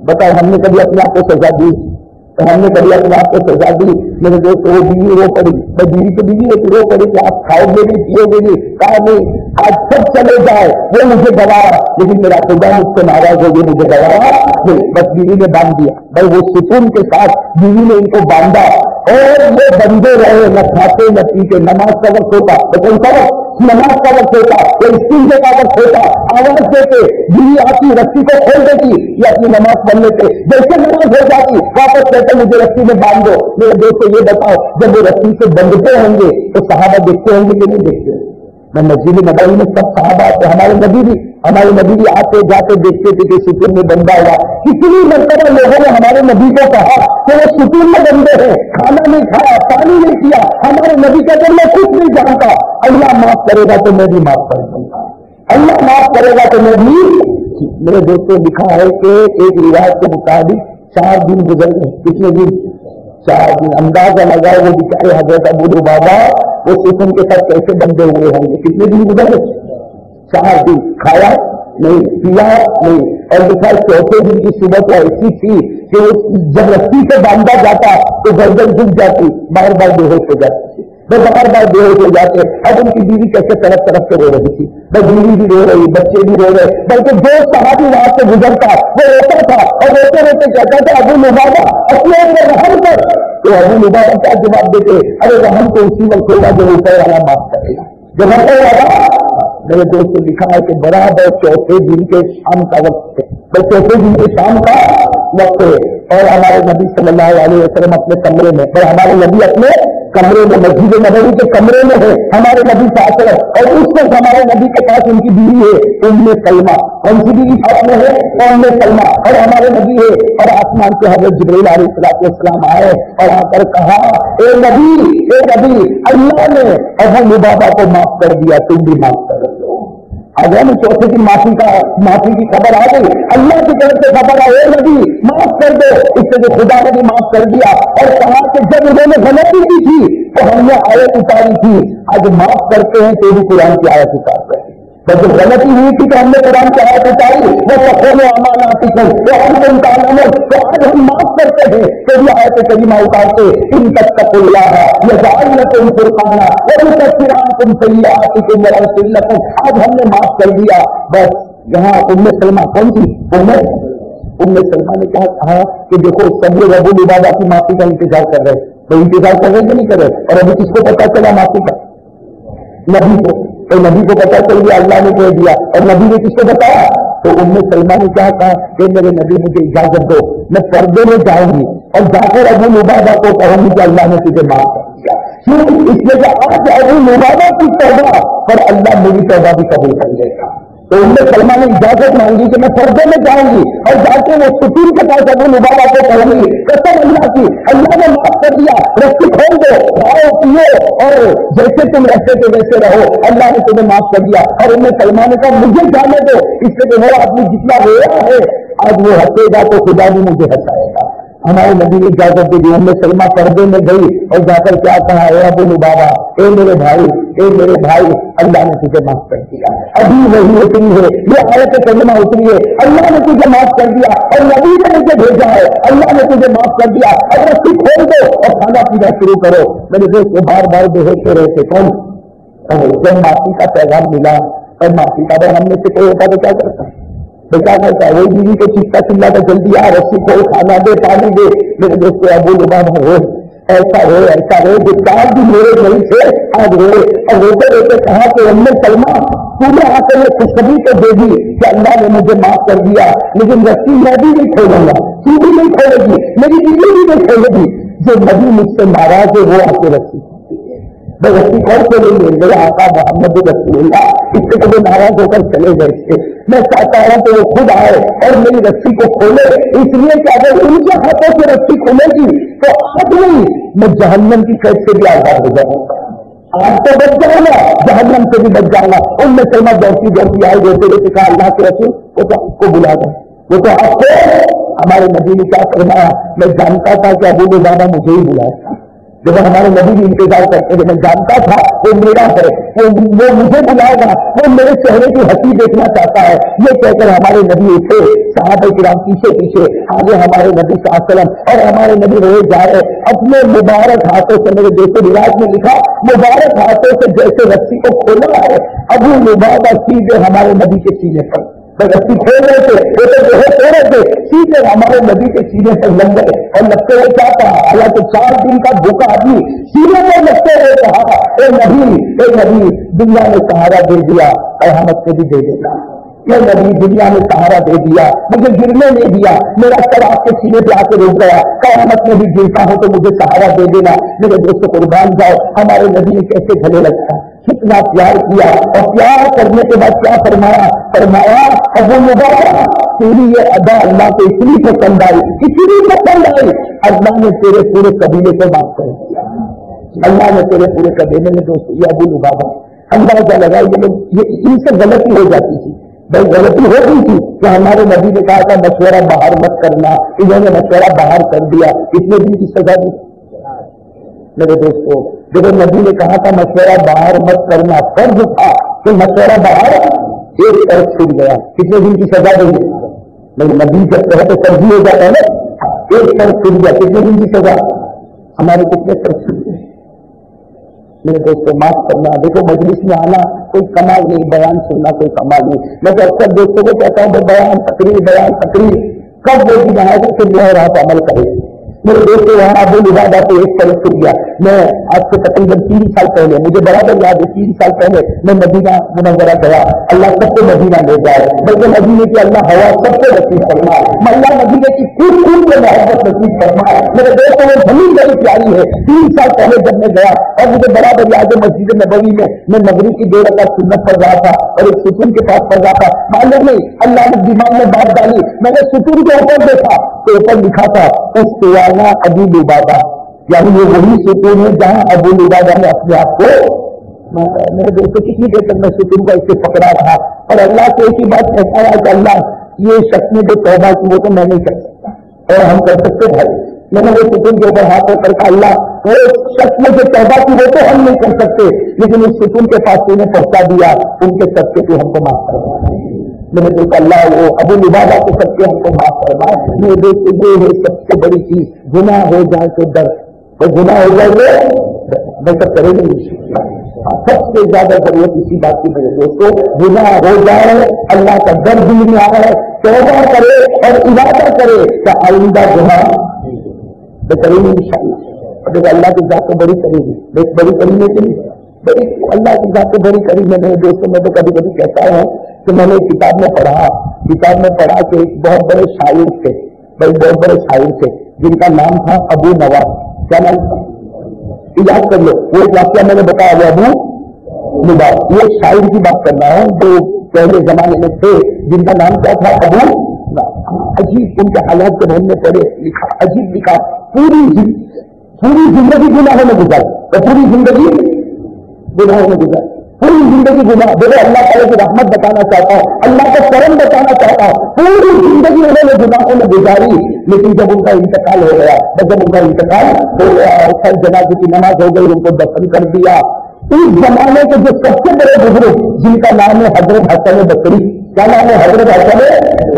بتاؤ ہم نے کبھی اپنے آپ کو سزا دی۔ تو ہم نے کبھی اپنے آپ کو سزا دی، میرے دوست وہ بیوی رو پڑی، میں بیوی تو بیوی ہے رو پڑی، کہ آپ کھاؤ گے نہیں، پیو گے نہیں کہا نہیں۔ آج سب چلے جائے، وہ مجھے گوایا لیکن میرا خدا مجھ سے ناراض ہو گیا، مجھے گوایا نہیں، بس بیوی نے باندھ دیا، بھائی وہ سکون کے ساتھ بیوی نے ان کو باندھا، اور یہ بندے رہے، نہ کھاتے، نہ پیتے، نماز کا وقت ہوتا کون سا نماز کا وقت ہوتا یا اسکول کا وقت ہوتا، آواز دیتے، بیوی آتی رسی کو کھول دیتی، یا اپنی نماز پڑھ لیتے، جیسے نماز ہو جاتی، واپس کہتے، مجھے رسی میں باندھ دو، میرے دوست کو یہ بتاؤ، جب وہ رسی سے بندتے ہوں گے، تو صحابہ دیکھتے ہوں گے کہ نہیں دیکھتے ہوں گے؟ میں مسجد نبی میں سب صحابہ آتے ہمارے نبی بھی، ہمارے نبی بھی آتے جاتے، دیکھتے تھے کہ سکون میں بندہ ہوا۔ کتنی مرتبہ لوگوں نے ہمارے نبی کو کہا کہ وہ سکون میں بندے ہیں۔ کھانا نہیں کھایا، پانی نہیں کیا ہمارے نبی کا جب میں کچھ نہیں جانتا، اللہ معاف کرے گا تو میں بھی معاف کر دوں گا اللہ معاف کرے گا تو میں بھی میرے دوستوں لکھا ہے کہ ایک روایت کے مطابق چار دن گزر گئے۔ کتنے دن؟ اندازہ لگا وہ بیچارے حضرت ابو بابا وہ سکون کے ساتھ کیسے بندے ہوئے ہوں گے؟ کتنے دن گزر چار دن کھایا نہیں، پیا نہیں۔ اور دکھا چوتھے دن کی صبح تو ایسی تھی کہ جب رسی سے باندھا جاتا تو گردن جھک جاتی، بار بار بے ہوش ہو جاتی۔ تھی وہ بار بار بے ہوش ہو جاتے اب ان کی بیوی کیسے طرف طرف سے رو رہی تھی؟ میں بیوی بھی رو رہی، بچے بھی رو رہے، بلکہ جو صحابی وہاں سے گزرتا، وہ روتا تھا اور روتے روتے کہتا تھا، ابو مبارا اپنے اپنے رحم کر! تو ابو مبارک کیا جواب دیتے؟ ارے رحم تو اسی وقت ہوگا جو روپئے والا بات کرے گا۔ جب روپئے والا میرے دوست نے لکھا ہے کہ برابر چوتھے دن کے شام کا وقت ہے۔ چوتھے دن کے شام کا وقت ہے۔ اور ہمارے نبی صلی اللہ علیہ وسلم اپنے کمرے میں، اور ہمارے نبی اپنے کمرے میں، مسجد نبوی کے کمرے میں ہے۔ ہمارے نبی کا اور اس وقت ہمارے نبی کے پاس ان کی بیوی ہے، ام سلمہ۔ کون سی بیوی پاس میں ہے؟ ام سلمہ۔ اور ہمارے نبی ہے، اور آسمان سے حضرت جبریل علیہ السلام السلام آئے، اور آ کر کہا، اے نبی اے نبی، اللہ نے ابو مبابا کو معاف کر دیا، تم بھی معاف کر دو۔ اگر ہم چوتھے کی معافی کا معافی کی خبر آ گئی۔ اللہ کی طرف سے خبر آئے نبی، معاف کر دو۔ اس سے جو خدا نے بھی معاف کر دیا اور کہا کہ جب انہوں نے غلطی کی تھی تو ہم نے آیت اتاری تھی۔ آج معاف کرتے ہیں تو بھی قرآن کی آیت اتار ہیں۔ جب غلطی ہوئی تھی تو ہم نے قرآن کی آیت اتاری وہ سفر امان آتی تھے، وہ ہم کو اتارنا تو آج ہم معاف کرتے ہیں تو بھی آیت کریمہ اتارتے، ان تک کا کوئی ہے یہ ظاہر تم فرقانہ وہ تفصیلان تم صحیح آتی تم آج ہم نے معاف کر دیا۔ بس، یہاں ام سلمہ کون سی ام ام سلمہ نے کہا کہا کہ دیکھو سب لوگ ابو البادا کی معافی کا انتظار کر رہے وہ انتظار کر رہے کہ نہیں کر رہے؟ اور ابھی کس کو پتا چلا معافی کا؟ نبی کو۔ تو نبی کو پتا چل گیا، اللہ نے کہہ دیا، اور نبی نے کس کو بتایا؟ تو ان میں سلما نے کیا کہا کہ میرے نبی مجھے اجازت دو، میں پردے میں جاؤں گی، اور جا کر ابو مبادہ کو کہوں گی کہ اللہ نے تجھے معاف کر دیا۔ کیوں؟ اس لیے کہ آج ابو مبادہ کی توبہ، پر اللہ میری توبہ بھی قبول کر لے گا۔ تو ان میں سلما نے اجازت مانگی کہ میں پردے میں جاؤں گی اور جا کے وہ سکون کے پاس ابو مبارک کو کہوں گی۔ قسم اللہ کی، اللہ نے معاف کر دیا۔ رسی کھول دو کھاؤ پیو اور جیسے تم رہتے تھے ویسے رہو۔ اللہ نے تمہیں معاف کر دیا۔ اور ان میں سلما نے کہا مجھے جانے دو۔ اس سے کہ وہ آدمی جتنا رویا ہے، آج وہ ہنسے گا تو خدا بھی مجھے ہنسائے گا۔ ہمارے نبی نے اجازت دی ہم نے سلما پردے میں گئی اور جا کر کیا کہا؟ اے ابو بابا اے میرے بھائی، اے میرے بھائی، اللہ نے تجھے معاف کر دیا۔ ابھی وہی اتری ہے، یہ آیت کلمہ اتری ہے۔ اللہ نے تجھے معاف کر دیا، اور نبی نے مجھے بھیجا ہے۔ اللہ نے تجھے معاف کر دیا۔ اور رسی کھول دو اور کھانا پینا شروع کرو۔ میرے دوست بار بار بے ہوتے رہے تھے کون؟ جب معافی کا پیغام ملا اور معافی کا۔ اگر ہم میں سے کوئی ہوتا تو کیا کرتا؟ ہے بیٹا کرتا ہے وہی بیوی کو چیختا چلا کر جلدی آ، رسی کو کھانا دے، پانی دے۔ میرے دوست ابو لبان ہو، ایسا ہو ایسا ہو۔ جو چار بھی میرے نہیں تھے، آج روئے اور روتے روتے کہا کہ ہم نے سلما پورے آ کر یہ خوشخبری کو دے دی کہ اللہ نے مجھے معاف کر دیا۔ لیکن رسی میں بھی نہیں کھولوں گا، تو بھی نہیں کھولے گی، میری بیوی بھی نہیں کھولے گی۔ جو نبی مجھ سے ناراض ہے، وہ آ کے رسی۔ میں کون سے نہیں لیں میرا آقا محمد رسول اللہ اس سے کبھی ناراض ہو کر چلے گئے تھے۔ میں چاہتا ہوں کہ وہ خود آئے اور میری رسی کو کھولے۔ اس لیے کہ اگر ان کے ہاتھوں سے رسی کھولے گی تو آج نہیں میں جہنم کی قید سے بھی آزاد ہو جاؤں گا۔ آج تو بچ جائے گا، جہنم سے بھی بچ جائے گا۔ ان میں سلما دوڑتی دوڑتی آئی روتے روتے کہا اللہ کے رسول، وہ تو آپ کو بلا گئے وہ تو آپ کو، ہمارے نبی نے کیا فرمایا، میں جانتا تھا کہ ابو نے بابا مجھے ہی بلایا تھا جب ہمارے نبی بھی انتظار کرتے تھے میں جانتا تھا، وہ میرا ہے، وہ مجھے بلائے گا، وہ میرے چہرے کی ہنسی دیکھنا چاہتا ہے۔ یہ کہہ کر ہمارے نبی اٹھے، صحابہ کرام پیچھے پیچھے، آگے ہمارے نبی وسلم اور ہمارے نبی رہے جا رہے۔ اپنے مبارک ہاتھوں سے میرے دیکھو رواج میں لکھا، مبارک ہاتھوں سے جیسے رسی کو کھولا ہے۔ ابو مبارک سیدھے ہمارے نبی کے سینے پر۔ رسی کھول رہے تھے، وہ تو جو ہے رہے تھے سیدھے ہمارے نبی کے سینے پر لگ گئے اور لگتے ہوئے کیا کہا حالانکہ چار دن کا بھوکا آدمی سینے پر لگتے ہوئے کہا اے نبی اے نبی، دنیا نے سہارا دے دیا احمد سے بھی دے دیتا۔ نبی، دنیا میں سہارا دے دیا، مجھے گرنے نہیں دیا، میرا سر آپ کے سینے پہ آ کے رک گیا۔ قیامت میں بھی گرتا ہوں تو مجھے سہارا دے دینا۔ میرے دوست قربان جاؤ، ہمارے نبی نے کیسے گلے لگتا کتنا پیار کیا اور پیار کرنے کے بعد کیا فرمایا؟ فرمایا ابو مبارک، تیری یہ ادا اللہ کو اتنی پسند آئی، اتنی پسند آئی۔ اللہ نے تیرے پورے قبیلے کو معاف کر دیا۔ اللہ نے تیرے پورے قبیلے میں دوست یہ ابو مبارک اندازہ لگا یہ یہ ان سے غلطی ہو جاتی تھی۔ بھائی غلطی ہو گئی تھی کہ ہمارے نبی نے کہا تھا، مشورہ باہر مت کرنا، انہوں نے مشورہ باہر کر دیا۔ کتنے دن کی سزا دی۔ میرے دوستوں جب نبی نے کہا تھا مشورہ باہر مت کرنا، فرض تھا کہ مشورہ باہر ایک طرف چھوٹ گیا۔ کتنے دن کی سزا دیں گے؟ میرے نبی جب کہے تو فرضی ہو جاتا ہے نا۔ ایک طرف چھوٹ گیا، کتنے دن کی سزا؟ ہمارے کتنے طرف چھوٹ گئے؟ میرے دوستوں معاف کرنا۔ دیکھو، مجلس میں آنا کوئی کمال نہیں، بیان سننا کوئی کمال نہیں۔ میں تو اکثر دوستوں کو کہتا ہوں بیان تقریر بیان تقریر۔ کب وہ دن آئے گا کہ میں آپ عمل کرے۔ میرے دوست وہاں ابو لبادہ کو ایک طرف سے گیا میں آج سے تقریباً تین سال پہلے، مجھے برابر یاد ہے، تین سال پہلے میں مدینہ منورہ گیا۔ اللہ سب کو مدینہ لے جائے۔ بلکہ مدینے کی اللہ ہوا سب کو نصیب فرمائے۔ اللہ مدینے کی خود خود میں محبت نصیب فرمائے۔ میرے دوست وہ زمین بڑی پیاری ہے۔ تین سال پہلے جب میں گیا اور مجھے برابر یاد ہے، مسجد نبوی میں میں نگری کی دیر کا سنت پڑھ رہا تھا اور ایک ستون کے پاس پڑھ رہا تھا۔ معلوم نہیں، اللہ نے دماغ میں بات ڈالی۔ میں نے ستون کے اوپر دیکھا، تو اوپر لکھا تھا، اس سیاح ابو لبادہ۔ یعنی یہ وہی ستون ہے جہاں ابو لبادہ نے اپنے آپ کو میرے دوستوں کتنی دیر تک میں ستون کا اس سے پکڑا رہا۔ اور اللہ سے ایک ہی بات کہتا ہے کہ اللہ، یہ شخص نے جو توبہ کی وہ تو میں نہیں کر سکتا۔ اور ہم کر سکتے بھائی۔ میں نے وہ ستون کے اوپر ہاتھ کر کے اللہ، وہ شخص نے جو توبہ کی وہ تو ہم نہیں کر سکتے، لیکن اس ستون کے پاس انہیں پہنچا دیا، ان کے سب کے تو ہم کو معاف کر میرے دوست اللہ وہ ابو لبادہ کے سب کے ہم کو معاف فرمائے۔ میرے دوست یہ ہے سب سے بڑی چیز گناہ ہو جائے تو در اور گناہ ہو جائے گے میں تو کرے نہیں سب سے زیادہ ضرورت اسی بات کی میرے دوستوں گناہ ہو جائے، اللہ کا در دل میں آ رہا ہے۔ توبہ کرے اور ارادہ کرے کہ آئندہ گناہ میں کرے نہیں ان شاء اللہ اللہ کی ذات کو بڑی کرے گی بڑی کریں گے کہ نہیں؟ بڑی اللہ کی ذات کو بڑی کری میں میرے دوستوں میں تو کبھی کبھی کہتا ہوں کہ میں نے کتاب میں پڑھا، کتاب میں پڑھا کہ ایک بہت بڑے شاعر تھے، بڑے بہت بڑے شاعر تھے، جن کا نام تھا ابو نواز۔ کیا نام تھا؟ یاد کر لو، وہ ایک واقعہ میں نے بتایا وہ ابو نواز۔ یہ شاعر کی بات کر رہا ہوں جو پہلے زمانے میں تھے، جن کا نام کیا تھا ابو عجیب ان کے حالات کو ہم نے پڑھے، لکھا، عجیب لکھا۔ پوری پوری زندگی گناہوں میں گزر اور پوری زندگی گناہوں میں گزر پوری زندگی گنا دیکھو اللہ تعالیٰ کی رحمت بتانا چاہتا ہوں اللہ کا کرم بتانا چاہتا ہوں پوری زندگی انہوں نے گناہوں میں گزاری، لیکن جب ان کا انتقال ہو گیا، جب ان کا انتقال ہو گیا اور سر جنازے کی نماز ہو گئی، ان کو دفن کر دیا۔ اس زمانے کے جو سب سے بڑے بزرگ، جن کا نام ہے حضرت حسن بکری کیا نام ہے حضرت حسن؟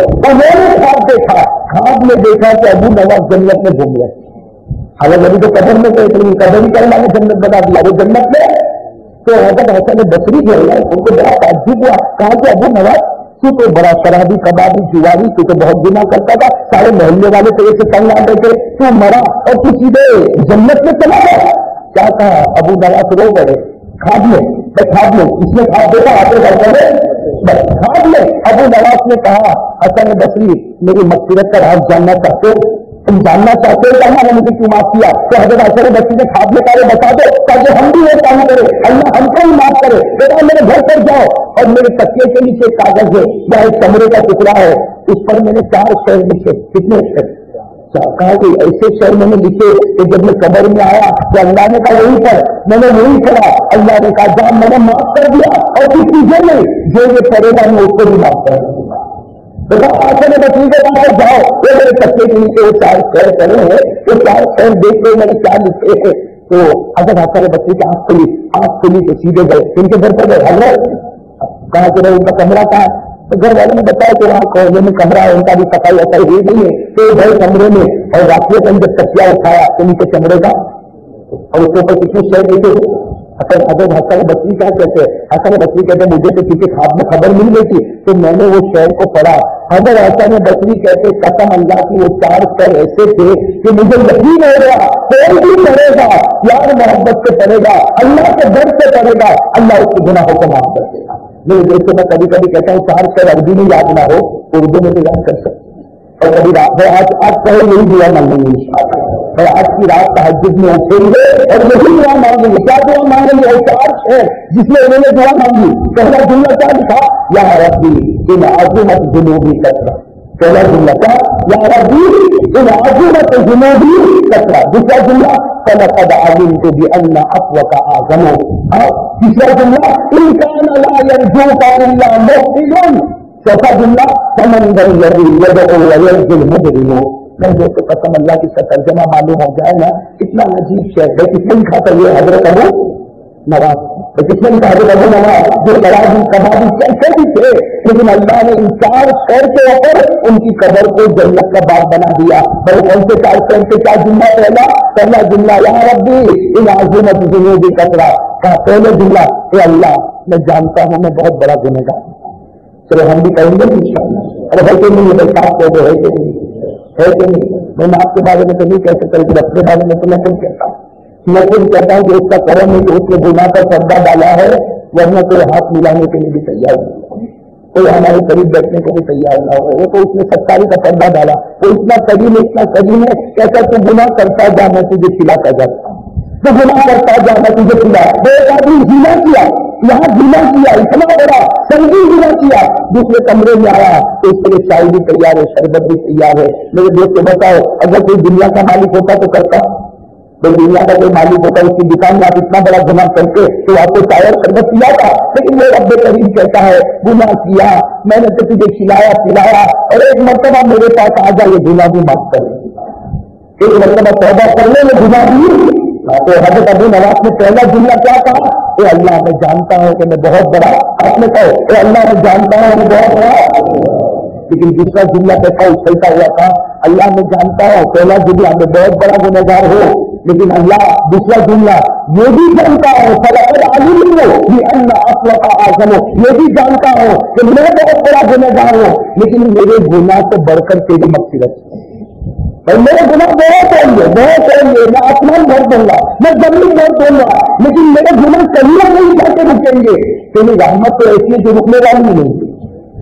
انہوں نے خواب دیکھا۔ خواب میں دیکھا کہ ابو نواز جنت میں گھوم گئے حالانکہ ابھی تو قدر میں گئے لیکن قدر ہی کرنا نے جنت بنا دیا؟ وہ جنت میں تو حضرت حسن بصری جو ہے ان کو بڑا تعجب ہوا۔ کہا کہ ابو نواز، تو تو بڑا شرابی، کبابی، جواری، تو تو بہت گنا کرتا تھا۔ سارے محلے والے تو ایسے تنگ آتے تھے تو مرا اور تو سیدھے جنت میں چلا گیا۔ کیا کہا؟ ابو نواز رو گئے کھاد لے کھاد لے اس نے کھاد دیکھا آتے کرتے کھاد لے ابو نواز نے کہا، حسن بصری، میری مقصرت کا راز جاننا چاہتے تم جاننا چاہتے ہو اللہ نے مجھے کیوں معاف کیا؟ تو حضرت اچھے بچے نے کھاد میں پارے بتا دو تاکہ ہم بھی یہ کام کرے اللہ ہم کو ہی معاف کرے۔ بیٹا، میرے گھر پر جاؤ۔ اور میرے تکیے کے نیچے کاغذ ہے۔ یا ایک کمرے کا ٹکڑا ہے۔ اس پر میں نے چار شہر لکھے۔ کتنے شہر کہا کہ ایسے شہر میں نے لکھے کہ جب میں قبر میں آیا تو اللہ نے کہا وہی پر۔ میں نے وہی پڑھا۔ اللہ نے کہا، جان، میں نے معاف کر دیا۔ اور کس چیزیں نہیں جو یہ پڑے گا، میں اس کو بھی معاف کر دوں گا۔ آسان جاؤ۔ وہ میرے بچے کے نیچے وہ چار کرے ہیں۔ وہ چار دیکھ کے میں نے لکھے ہیں۔ تو بچے کی آنکھ کھلی آنکھ کھلی تو سیدھے گئے۔ ان کے گھر پر گئے حضرت کہا کہ ان کا کمرہ کہاں تو گھر والوں نے بتایا کہ وہاں کونے میں کمرہ ہے، ان کا بھی پتا ایسا ہی نہیں ہے۔ تو گئے کمرے میں اور راتوں کے اندر تکیا اٹھایا تو نیچے کمرے کا، اور اس کے اوپر کسی شہر دیتے اگر اگر حسن بچی کیا کہتے ہیں؟ حسن بچی کہتے ہیں، مجھے تو کسی خواب میں خبر مل گئی تھی تو میں نے وہ شہر کو پڑھا۔ اگر حسن بچی کہتے قسم اللہ کی وہ چار شہر ایسے تھے کہ مجھے یقین ہو گیا، کوئی بھی پڑے گا، پیار محبت سے پڑے گا، اللہ کے ڈر سے پڑے گا، اللہ اس کے گناہوں کو معاف کر دے گا۔ میرے دوستوں، میں کبھی کبھی کہتا ہوں، چار شہر عربی میں یاد نہ ہو، اردو میں تو یاد کر سکتے اور کبھی رات میں آج آج پہلے یہی دعا مانگیں گے اور آج کی رات تحجد میں اٹھیں گے اور یہی دعا مانگیں گے۔ کیا دعا مانگیں گے؟ اور چار شہر جس میں انہوں نے دعا مانگی پہلا جملہ کیا لکھا یا ربی ان عظمت جنوبی کچرا پہلا جملہ کیا؟ یا ربی ان عظمت جنوبی کچرا دوسرا جملہ، فلقد علمت بأن أفوك أعظم۔ ہاں، تیسرا جملہ ان كان لا يرجوك إلا مؤمن چوتھا جملہ سمن گر الذي قسم اللہ کی ترجمہ معلوم ہو جائے نا اتنا عجیب شہر ہے کس نے لکھا تھا یہ حضرت ابو نواز. کس نے لکھا حضرت ابو نواز. جو لڑابی کبابی کیسے بھی تھے. لیکن اللہ نے ان چار شہر کے اوپر ان کی قبر کو جنت کا باغ بنا دیا. اور کون سے چار شہر کے کیا جملہ پہلا پہلا جملہ، یا ربی ان عظمت جنوبی کترا کا پہلے جملہ، اے اللہ، میں جانتا ہوں، میں بہت بڑا گنہ گار چلو ہم بھی کہیں گے ان شاء اللہ۔ ارے ہے کہ نہیں بھائی صاحب کہہ دو ہے کہ نہیں؟ ہے کہ نہیں؟ میں آپ کے بارے میں تو نہیں کہہ سکتا، لیکن اپنے بارے میں تو میں خود کہتا ہوں۔ میں خود کہتا ہوں کہ اس کا کرم ہے کہ اس نے گنا کا پردہ ڈالا ہے، ورنہ کوئی ہاتھ ملانے کے لیے بھی تیار نہیں کوئی ہمارے قریب بیٹھنے کو بھی تیار نہ ہو، وہ تو اس نے ستاری کا پردہ ڈالا۔ وہ اتنا کریم اتنا کریم ہے کیسا تو گنا کرتا جا، میں تجھے کھلاتا جاتا تو گنا کرتا جا میں تجھے کھلا ایک آدمی جینا کیا، یہاں جینا کیا، اتنا بڑا، سنگی جینا کیا۔ دوسرے کمرے میں آیا تو اس کے لیے چائے بھی تیار ہے، شربت بھی تیار ہے۔ میرے دوست کو بتاؤ، اگر کوئی دنیا کا مالک ہوتا تو کرتا۔ کوئی دنیا کا کوئی مالک ہوتا، اس کی دکان میں آپ اتنا بڑا گنا کر کے تو آپ کو چائے اور شربت پیا تھا؟ لیکن وہ رب کریم کہتا ہے گنا کیا، میں نے تو تجھے کھلایا، پلایا۔ اور ایک مرتبہ میرے پاس آ جائے گنا بھی معاف کر ایک مرتبہ پیدا کرنے میں گنا بھی تو حضرت ابو نواز نے پہلا جملہ کیا کہا اے اللہ، میں جانتا ہوں کہ میں بہت بڑا آپ نے کہو اے اللہ، میں جانتا ہوں میں بہت بڑا لیکن دوسرا جملہ کیسا اچھلتا ہوا تھا؟ اللہ، میں جانتا ہوں۔ پہلا جملہ، میں بہت بڑا گنےگار ہو لیکن اللہ، دوسرا جملہ، یہ بھی جانتا ہوں۔ فلاح عالم ہو یہ اللہ اصل کا آسم ہو۔ یہ بھی جانتا ہوں کہ میں بہت بڑا گنےگار ہوں۔ لیکن میرے گناہ سے بڑھ کر تیری مقصد ہے اور میرے گناہ بہت ہوں گے بہت ہوں گے میں آسمان بھر دوں گا، میں زمین بھر دوں گا، لیکن میرے گناہ کبھی نہیں جا کے رکیں گے۔ تیری رحمت تو ایسی ہے جو رکنے والی نہیں۔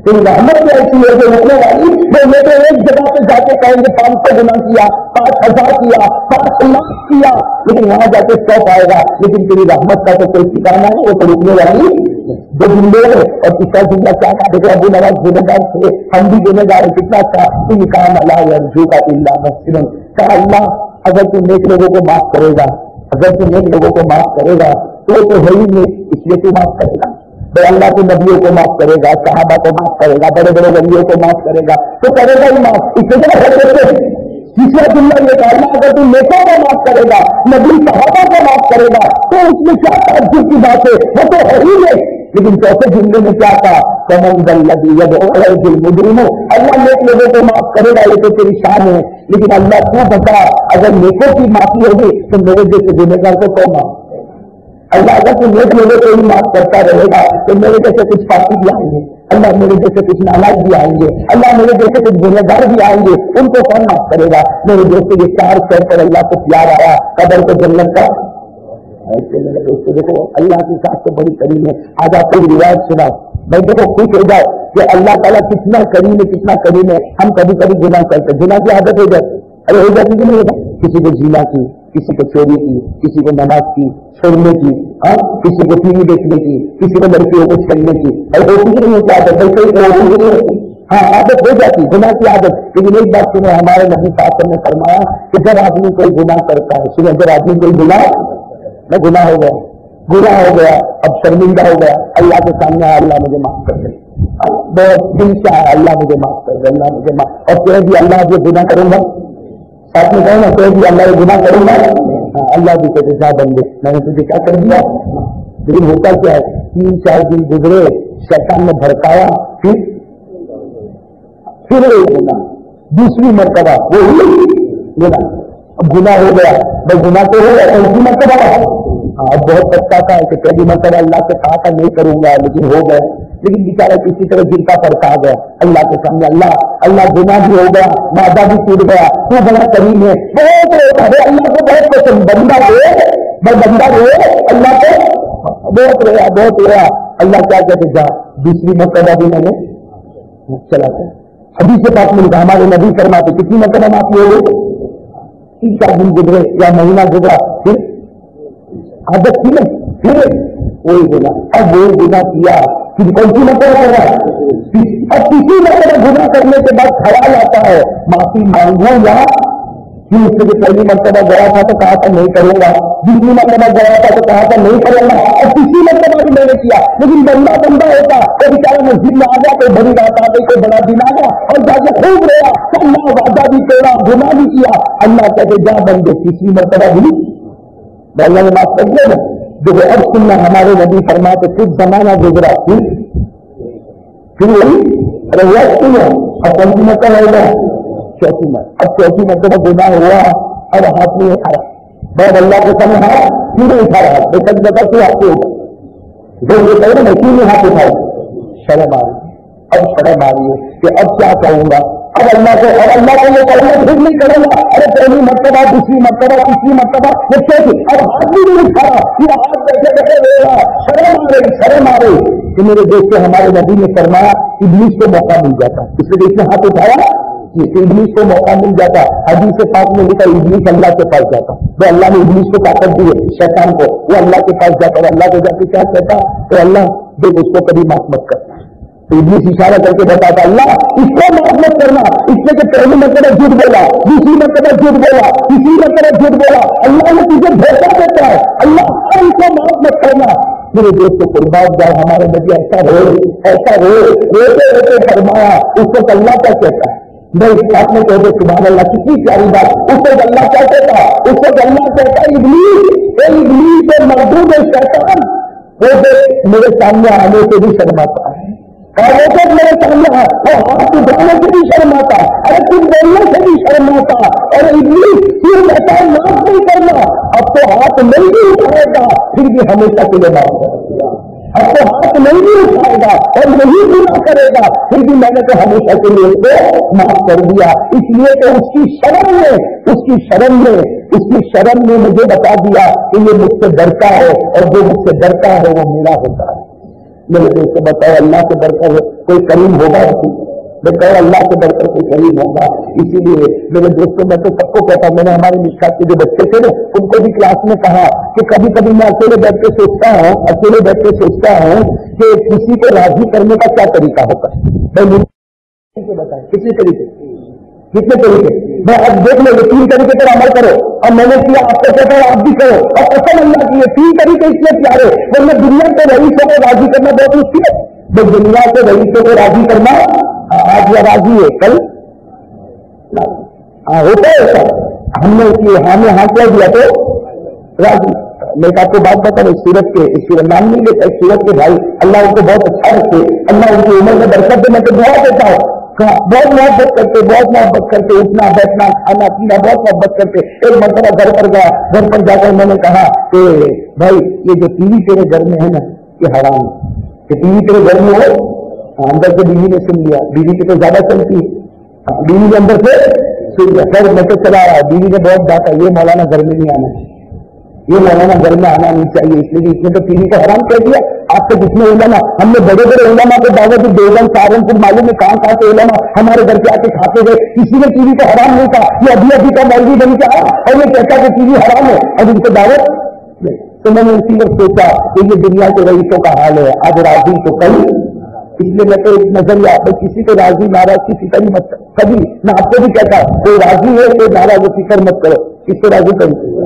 تیری رحمت تو ایسی ہے جو رکنے والی۔ وہ میرے ایک جگہ پہ جا کے کہیں گے، پانچ سو گنا کیا، پانچ ہزار کیا، پانچ لاکھ کیا، لیکن وہاں جا کے سو پائے گا۔ لیکن تیری رحمت کا تو کوئی ٹھکانا ہے وہ تو رکنے والی دو جملے اور تیسرا جملہ کیا تھا؟ دیکھو ابو نواز گنہ گار تھے، ہم بھی گنہ گار کتنا اچھا تم کام اللہ رجوع کا اللہ مسلم کہا اللہ، اگر تم نیک لوگوں کو معاف کرے گا، اگر تم نیک لوگوں کو معاف کرے گا، تو تو ہے ہی نہیں اس لیے تو معاف کرے گا۔ بڑے اللہ کے نبیوں کو معاف کرے گا، صحابہ کو معاف کرے گا، بڑے بڑے نبیوں کو معاف کرے گا۔ تو کرے گا ہی معاف، اس سے تیسرا جملہ یہ کہنا اگر تم نیکوں کا معاف کرے گا، نبی صحابہ کا معاف کرے گا، تو اس میں کیا تعجب کی بات ہے؟ وہ تو ہے ہی نہیں۔ لیکن چوتھے جملے میں کیا تھا کمنگل لگی دل مجرم اللہ نیک لوگوں کو معاف کرے گا، یہ تو تیری شان ہے۔ لیکن اللہ کیوں بتا، اگر نیکوں کی معافی ہوگی، تو میرے جیسے گنےگار کو کون معاف اللہ اگر تو نیک لوگوں کو ہی معاف کرتا رہے گا، تو میرے جیسے کچھ پارٹی بھی آئیں گے۔ اللہ میرے جیسے کچھ نالاج بھی آئیں گے۔ اللہ میرے جیسے کچھ گنہ گار بھی آئیں گے۔ ان کو کون معاف کرے گا؟ میرے دوست یہ چار کر کر اللہ کو پیار آیا۔ قبر کو جنت کا۔ ایسے میرے دوست دیکھو، اللہ کے ساتھ تو بڑی کریم ہے۔ آج آپ کو روایت سنا بھائی، دیکھو، خوش ہو جاؤ کہ اللہ تعالیٰ کتنا کریم ہے، کتنا کریم ہے۔ ہم کبھی کبھی گناہ کرتے گناہ کی عادت ہو جاتی ارے، ہو جاتی کہ نہیں ہوتا؟ کسی کو جینا کی، کسی کو چوری کی، کسی کو نماز کی، چھوڑنے کی ہاں؟ کسی کو ٹی وی دیکھنے کی، کسی کو لڑکیوں کو چھڑنے کی۔ اور ہوتی نہیں ہوتا ہے بلکہ ہوتی نہیں ہوتی۔ ہاں عادت ہو جاتی، گناہ کی عادت لیکن ایک بات سنو، ہمارے نبی صاحب نے فرمایا کہ جب آدمی کوئی گناہ کرتا ہے، سنو، جب آدمی کوئی گناہ، میں گناہ ہو گیا، گناہ ہو گیا، اب شرمندہ ہو گیا، اللہ کے سامنے اللہ مجھے معاف کر دے۔ بہت دل سے آیا اللہ مجھے معاف کر دے، اللہ مجھے معاف۔ اور کہ بھی اللہ جو گناہ کروں گا۔ ساتھ میں کہوں نا کہ بھی اللہ یہ گناہ کروں گا؟ ہاں، اللہ بھی کہتے صاحب بندے، میں نے تجھے کیا کر دیا؟ لیکن ہوتا کیا ہے؟ تین چار دن گزرے، شیطان نے بھڑکایا، پھر؟ پھر ایک گنا دوسری مرتبہ وہی گنا اب گنا ہو گیا۔ بس گنا تو ہو گیا دوسری مرتبہ ہاں اب بہت اچھا تھا، کہ پہلی مرتبہ اللہ سے کہا تھا، نہیں کروں گا، لیکن ہو گیا۔ لیکن بیچارہ کسی طرح جن کا فرق آ گیا۔ اللہ کے سامنے اللہ اللہ گنا بھی ہو گیا مادہ بھی ٹوٹ گیا۔ تو بڑا کریم ہے۔ بہت ارے اللہ کو بہت پسند، بندہ رہے بس بندہ رہے اللہ کو بہت رہا بہت رہا اللہ کیا کہتے جا، دوسری مرتبہ بھی میں نے چلا کر حدیث سے پاس ملتا ہمارے نبی فرماتے، کتنی مرتبہ معافی ہو گئی تین چار دن گزرے یا مہینہ گزرا پھر عادت تھی نا، پھر وہی گنا اب وہی گنا کیا، پھر کون سی مرتبہ کر رہا اب کسی مرتبہ گنا کرنے کے بعد خیال آتا ہے، معافی مانگو یا کہ اس سے پہلی مرتبہ گیا تھا تو کہا تھا نہیں کروں گا، دوسری مرتبہ گیا تھا تو کہا تھا نہیں کروں گا، اور تیسری مرتبہ بھی میں نے کیا۔ لیکن بندہ بندہ ہوتا تو بیچارا مسجد میں آ گیا، کوئی بڑی بات آ گئی، کوئی بڑا دن آ گیا، اور جا کے خوب رہا تو اللہ وعدہ بھی توڑا گنا بھی کیا۔ اللہ کہتے جا بندے، تیسری مرتبہ بھی۔ اللہ نے معاف کر دیا جو اب سننا ہمارے نبی فرماتے، کچھ زمانہ گزرا۔ پھر پھر وہی ارے وہ سنو اب کون سی مرتبہ ہوگا چوتھی میں اب چوتھی مرتبہ گنا ہوا اب ہاتھ نہیں اٹھا رہا بہت اللہ کے سامنے ہاتھ کیوں نہیں اٹھا رہا بے تک بتا تو آپ کو جو یہ کہہ رہے میں کیوں نہیں ہاتھ اٹھاؤ شرم آ رہی اب شرم آ رہی ہے کہ اب کیا کہوں گا اب اللہ کو اب اللہ کو یہ کروں گا پھر نہیں کروں گا ارے پہلی مرتبہ دوسری مرتبہ تیسری مرتبہ یہ چوتھی اب ہاتھ بھی نہیں اٹھا رہا یہ ہاتھ بیٹھے بیٹھے رہے گا شرم آ رہی شرم آ رہی کہ میرے دوست ہمارے نبی نے فرمایا ابلیس کو موقع مل جاتا اس لیے اس نے ہاتھ اٹھایا ابلیس کو موقع مل جاتا، حدیث سے پاس میں لکھا، ابلیس اللہ کے پاس جاتا۔ وہ اللہ نے ابلیس کو طاقت دی ہے، شیطان کو۔ وہ اللہ کے پاس جاتا ہے اللہ کو جا کے کیا کہتا؟ تو اللہ دیکھ اس کو کبھی معاف مت کرنا۔ تو ابلیس اشارہ کر کے بتاتا، اللہ، اس کو معاف مت کرنا۔ اس نے کہ پہلی مرتبہ جھوٹ بولا، دوسری مرتبہ جھوٹ بولا، تیسری مرتبہ جھوٹ بولا۔ اللہ نے تجھے دھوکہ دیتا ہے۔ اللہ ان کو معاف مت کرنا۔ میرے دوست کو قربان جاؤ ہمارے نبی ایسا روئے ایسا روئے روتے روتے فرمایا، اس کو اللہ کیا کہتا ہے؟ میں نہیں آپ نے کہتے سبحان اللہ، کتنی پیاری بات۔ اس کو اللہ کیا کہتا اس کو اللہ کہتا ابلیس، اے ابلیس، اے مردود، اے شیطان۔ وہ دیکھ میرے سامنے آنے سے بھی شرماتا ہے۔ اور وہ دیکھ میرے سامنے آ وہ ہاتھ اٹھانے سے بھی شرماتا ارے، تم بولنے سے بھی شرماتا اور ابلیس پھر کہتا ہے معاف نہیں کرنا۔ اب تو ہاتھ نہیں بھی اٹھائے گا، پھر بھی ہمیشہ کے لیے معاف کر دیا۔ اب تو ہاتھ نہیں بھی اٹھائے گا اور نہیں گنا کرے گا، پھر بھی میں نے تو ہمیشہ کے لیے اس کو معاف کر دیا۔ اس لیے کہ اس کی شرم نے، اس کی شرم نے، اس کی شرم نے مجھے بتا دیا کہ یہ مجھ سے ڈرتا ہے اور جو مجھ سے ڈرتا ہے وہ میرا ہوتا ہے۔ میں نے بتایا بتاؤ، اللہ سے ڈر ہے، کوئی کریم ہوگا میں کہوں اللہ سے بڑھ کر کوئی کریم ہوگا، اسی لیے میرے دوستوں، میں تو سب کو کہتا میں نے ہمارے مشکات کے جو بچے تھے نا، ان کو بھی کلاس میں کہا کہ کبھی کبھی میں اکیلے بیٹھ کے سوچتا ہوں، اکیلے بیٹھ کے سوچتا ہوں کہ کسی کو راضی کرنے کا کیا طریقہ ہوگا میں بتائیں، کتنے طریقے؟ کتنے طریقے؟ میں اب دیکھ لو تین طریقے پر عمل کرو۔ اور میں نے کیا آپ کو کہتا ہوں آپ بھی کرو۔ اور قسم اللہ کی یہ تین طریقے اس لیے پیارے، ورنہ دنیا کے رئیسوں کو راضی کرنا بہت مشکل ہے۔ بس دنیا کے رئیسوں کو راضی کرنا آج یا راضی ہے، کل؟ ہاں ہوتا ہے ایسا۔ ہم نے اس لیے ہاں میں ہاتھ کیا دیا تو راضی۔ میں آپ کو بات بتا رہا سورت کے سورت نام نہیں لیتا سورت کے بھائی اللہ ان کو بہت اچھا رکھتے اللہ ان کی عمر میں برکت دے، میں تو دعا دیتا ہوں۔ ہاں، بہت محبت کرتے، بہت محبت کرتے، اٹھنا، بیٹھنا، کھانا، پینا، بہت محبت کرتے۔ ایک مرتبہ گھر پر گیا، گھر پر جا کر میں نے کہا کہ بھائی، یہ جو ٹی وی تیرے گھر میں ہے نا، یہ حرام ہے۔ کہ ٹی وی تیرے گھر میں ہو اندر سے بیوی نے سن لیا۔ بیوی کی تو زیادہ چلتی ہے بیوی کے اندر سے سن لیا۔ خیر میں چلا رہا ہے۔ بیوی نے بہت ڈاٹا یہ مولانا گھر میں نہیں آنا چاہیے۔ یہ مولانا گھر میں آنا نہیں چاہیے۔ اس لیے اس نے تو ٹی وی کو حرام کر دیا۔ آپ کے جتنے علما ہم نے بڑے بڑے علما کو دعوت دیوبند سہارنپور معلوم ہے کہاں کہاں سے علما ہمارے گھر کے آ کے کھاتے گئے۔ کسی نے ٹی وی کو حرام نہیں کہا۔ یہ ابھی ابھی کا مولوی بن کے آیا اور یہ کہتا کہ ٹی وی حرام ہے۔ اب ان کو دعوت تو میں نے اسی وقت سوچا کہ یہ دنیا کے رئیسوں کا حال ہے۔ آج راضی تو کل اس لیے میں تو ایک نظریہ میں کسی کو راضی، ناراض کی فکر ہی مت کرو کبھی میں آپ کو بھی کہتا ہوں کوئی راضی ہے، کوئی ناراض فکر مت کرو کس کو راضی کرو۔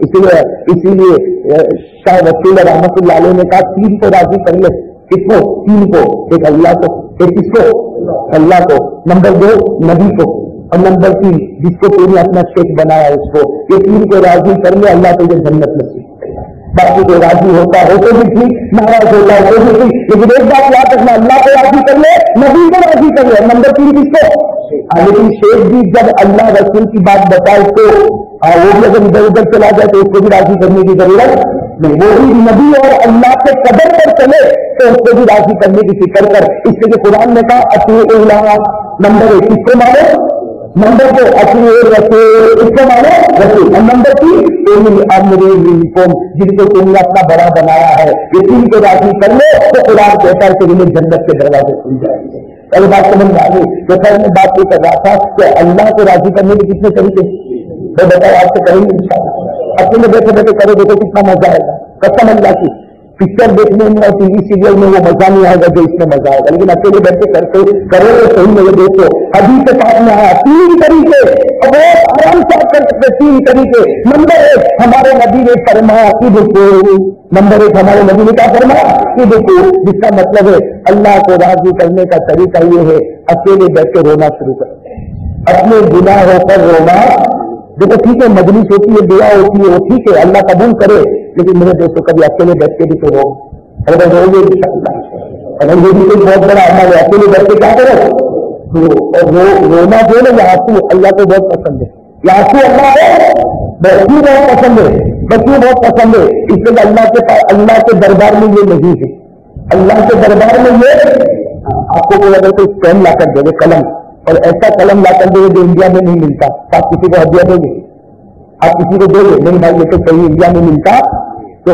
اسی لیے اسی لیے شاہ وکیل رحمت اللہ علیہ نے کہا، تین کو راضی کر لے۔ کس کو تین کو۔ ایک اللہ کو۔ ایک کس کو؟ اللہ کو۔ نمبر دو، نبی کو۔ اور نمبر تین، جس کو تم نے اپنا شیخ بنایا اس کو۔ یہ تین کو راضی کر لے، اللہ تجھے جنت نصیب باقی کوئی راضی ہوتا ہو تو بھی ٹھیک ناراض ہوتا ہو تو بھی ٹھیک، لیکن ایک بات یاد رکھنا، اللہ کو راضی کر لے، نبی کو راضی کر لے، نمبر تین کس کو؟ ہاں، لیکن شیخ بھی جب اللہ رسول کی بات بتائے تو ہاں، وہ بھی اگر ادھر ادھر چلا جائے تو اس کو بھی راضی کرنے کی ضرورت نہیں، وہ بھی نبی اور اللہ کے قدر پر چلے تو اس کو بھی راضی کرنے کی فکر کر۔ اس لیے قرآن نے کہا اپنے نمبر ایک کس کو مارے نمبر دو اپنی اس کو مانے رسول اور نمبر تین قوم جن کو تم نے اپنا بڑا بنایا ہے یہ تین کو راضی کر لو تو قرآن کہتا ہے کہ انہیں جنت کے دروازے کھل جائیں گے پہلے بات سمجھ میں آ گئی تو میں بات یہ کر رہا تھا کہ اللہ کو راضی کرنے کے کتنے طریقے تو بتاؤ آپ سے کریں گے ان شاء اللہ اپنے بیٹھے بیٹھے کرو دیکھو کتنا مزہ آئے گا کسم اللہ کی پکچر دیکھنے میں اور ٹی وی سیریل میں وہ مزہ نہیں آئے گا جو اس میں مزہ آئے گا۔ لیکن اکیلے بیٹھے کرتے کرو گے صحیح میرے دوستوں ابھی کے ساتھ میں آیا۔ تین طریقے۔ اور بہت آرام سے آپ کر سکتے تین طریقے۔ نمبر ایک، ہمارے نبی نے فرمایا عید کو نمبر ایک، ہمارے نبی نے کیا فرمایا؟ عید کو جس کا مطلب ہے، اللہ کو راضی کرنے کا طریقہ یہ ہے، اکیلے بیٹھ کے رونا شروع کر۔ اپنے گناہوں پر رونا۔ دیکھو، ٹھیک ہے، مجلس ہوتی ہے، دعا ہوتی ہے، وہ ٹھیک ہے، اللہ قبول کرے۔ لیکن میرے دوستوں، کبھی اکیلے بیٹھ کے بھی تو رو اگر رو گے ان شاء اللہ اگر یہ بھی کوئی بہت بڑا عمل ہے، اکیلے بیٹھ کے کیا کرو اور رونا جو ہے یہ آنسو اللہ کو بہت پسند ہے۔ یہ آنسو اللہ ہے بچوں بہت پسند ہے۔ بچوں بہت پسند ہے۔ اس لیے اللہ کے پاس، اللہ کے دربار میں یہ نہیں ہے۔ اللہ کے دربار میں یہ آپ کو کوئی اگر کوئی پین لا کر دے گے قلم۔ اور ایسا قلم لا کر دے جو انڈیا میں نہیں ملتا۔ آپ کسی کو ہدیہ دیں گے۔ آپ کسی کو دے گے نہیں بھائی یہ تو کہیں انڈیا میں ملتا۔ تو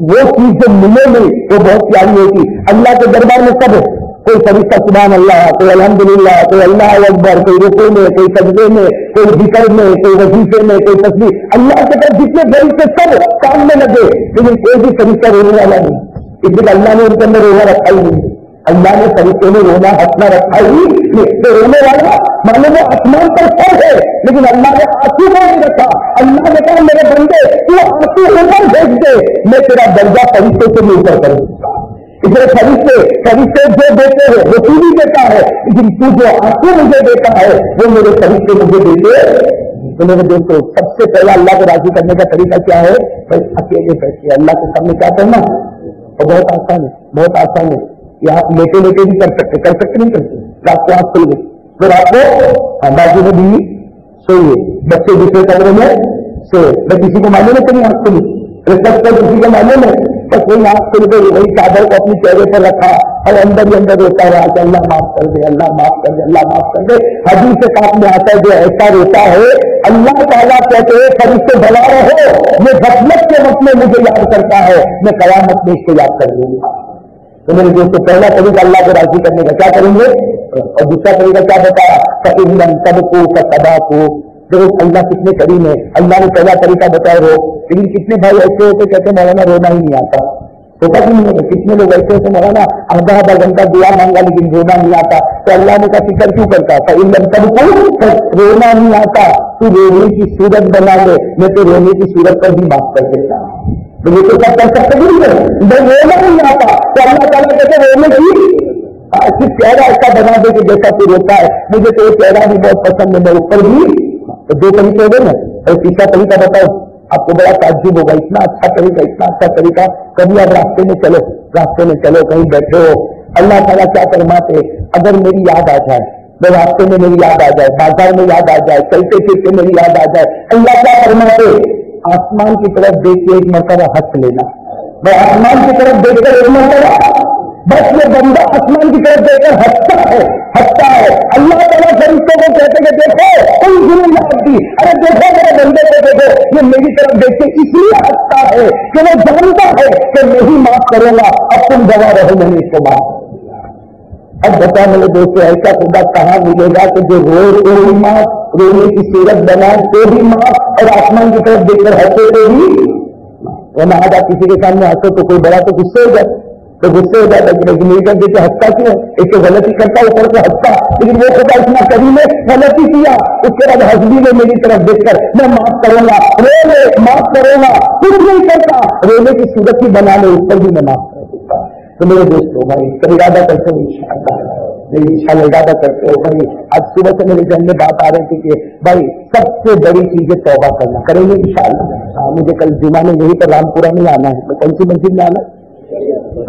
وہ چیز جو ملے نہیں، وہ بہت پیاری ہوگی اللہ کے دربار میں سب ہے۔ کوئی فرشتہ سبحان اللہ، کوئی الحمد للہ کوئی اللہ اکبر، کوئی رکو میں، کوئی سجدے میں، کوئی ذکر میں، کوئی وظیفے میں، کوئی تصویر اللہ کے طرف جتنے فرشتے سب کام میں لگے، لیکن کوئی بھی فرشتہ رونے والا نہیں۔ اس لیے اللہ نے ان کے اندر رونا رکھا ہی نہیں۔ اللہ نے طریقے میں رونا ہنسنا رکھا ہی تو رونے والا معلوم وہ آسمان پر سر ہے لیکن اللہ نے آنسو کو نہیں رکھا۔ اللہ نے کہا، میرے بندے، تو آنسو اوپر بھیج دے۔ میں تیرا درجہ فرشتے سے بھی اوپر کروں۔ اس لیے فرشتے فرشتے جو دیتے ہیں وہ تو بھی دیتا ہے، لیکن تو جو آنسو مجھے دیتا ہے، وہ میرے فرشتے مجھے دیتے تو میرے دوستوں سب سے پہلا اللہ کو راضی کرنے کا طریقہ کیا ہے؟ بھائی، اکیلے بیٹھے اللہ کے سامنے کیا کرنا؟ اور بہت آسان ہے، بہت آسان ہے۔ یہ آپ لیٹے لیٹے بھی کر سکتے کر سکتے نہیں کرتے۔ رات کو آپ کھل گئی پھر آپ کو باجو میں بھی سوئیے بچے دوسرے کمرے میں سوئے میں کسی کو ماننے میں کہیں آنکھ کھلی سب کو کسی کو ماننے میں بس وہی آنکھ کھل گئی وہی چادر کو اپنی چہرے پر رکھا۔ اور اندر ہی اندر روتا رہا کہ اللہ معاف کر دے، اللہ معاف کر دے، اللہ معاف کر دے۔ حدیث سے ساتھ میں آتا ہے جو ایسا روتا ہے، اللہ تعالیٰ کہتے ہیں فرشتے بلا رہے یہ غفلت کے وقت میں مجھے یاد کرتا ہے۔ میں قیامت میں اس کو یاد کر لوں گا۔ تو میرے دوست پہلا طریقہ اللہ کو راضی کرنے کا کیا کریں گے؟ اور دوسرا طریقہ کیا بتایا سب کو سدا کو دیکھو، اللہ کتنے کریم ہے اللہ نے پہلا طریقہ بتایا ہو لیکن کتنے بھائی ایسے ہوتے کہتے مولانا رونا ہی نہیں آتا ہوتا کہ نہیں کتنے لوگ ایسے ہوتے مولانا آدھا آدھا گھنٹہ دعا مانگا لیکن رونا نہیں آتا تو اللہ نے کا فکر کیوں کرتا تھا سب کو رونا نہیں آتا۔ تو رونے کی صورت بنا لے۔ میں تو رونے کی صورت پر بھی بات کر دیتا ہوں۔ تو یہ تو سب کر سکتے نہیں جب رونا نہیں آتا، تو اللہ تعالیٰ کہتے رونے کی صرف چہرہ ایسا بنا دے کہ جیسا تو روتا ہے، مجھے تو چہرہ بھی بہت پسند ہے، میں اوپر بھی۔ تو دو طریقے ہو نا۔ اور تیسرا طریقہ بتاؤ۔ آپ کو بڑا تعجب ہوگا، اتنا اچھا طریقہ، اتنا اچھا طریقہ۔ کبھی آپ راستے میں چلو، راستے میں چلو، کہیں بیٹھے ہو۔ اللہ تعالیٰ کیا فرماتے اگر میری یاد آ جائے، میں راستے میں میری یاد آ جائے، بازار میں یاد آ جائے، چلتے پھرتے میری یاد آ جائے، اللہ کیا فرماتے آسمان کی طرف دیکھ کے ایک مرتبہ ہنس لینا۔ میں آسمان کی طرف دیکھ کر ایک مرتبہ بس یہ بندہ آسمان کی طرف دیکھ کر ہنستا ہے ہنستا ہے۔ اللہ تعالیٰ فرشتوں کو کہتے کہ دیکھو کوئی ضرور یاد ارے دیکھو، میرے بندے کو دیکھو، یہ میری طرف دیکھ کے اس لیے ہنستا ہے کہ وہ جانتا ہے کہ میں ہی معاف کروں گا، اب تم دبا رہو، میں نے اس کو معاف اب بتا میرے دوستوں ایسا خدا کہاں ملے گا کہ جو روز کو بھی ماں رونے کی صورت بنائے تو بھی ماں اور آسمان کی طرف دیکھ کر ہنسے تو بھی وہ نہ آدھا کسی کے سامنے ہنسو تو کوئی بڑا تو غصے ہو جائے۔ تو غصے ہو جاتا ہے کہ میری طرف دیکھے ہنستا کیوں؟ ایک تو غلطی کرتا، اوپر سے ہنستا۔ لیکن وہ خدا اتنا کبھی میں غلطی کیا؟ اس کے بعد ہسبی نے میری طرف دیکھ کر، میں معاف کروں گا رو لے معاف کروں گا، کچھ نہیں کرتا۔ رونے کی صورت ہی بنا لے، اس پر بھی میں معاف کر دیتا تو میرے دوستوں بھائی کل ارادہ کرتے ہو ان شاء اللہ ارادہ کرتے ہو، بھائی، آج صبح سے میرے ذہن میں بات آ رہی تھی کہ، بھائی، سب سے بڑی چیز ہے توبہ کرنا۔ کریں گے ان شاء اللہ ہاں، مجھے کل جمعہ میں یہی پر رام پورہ میں آنا ہے۔ کون سی مسجد میں آنا ہے؟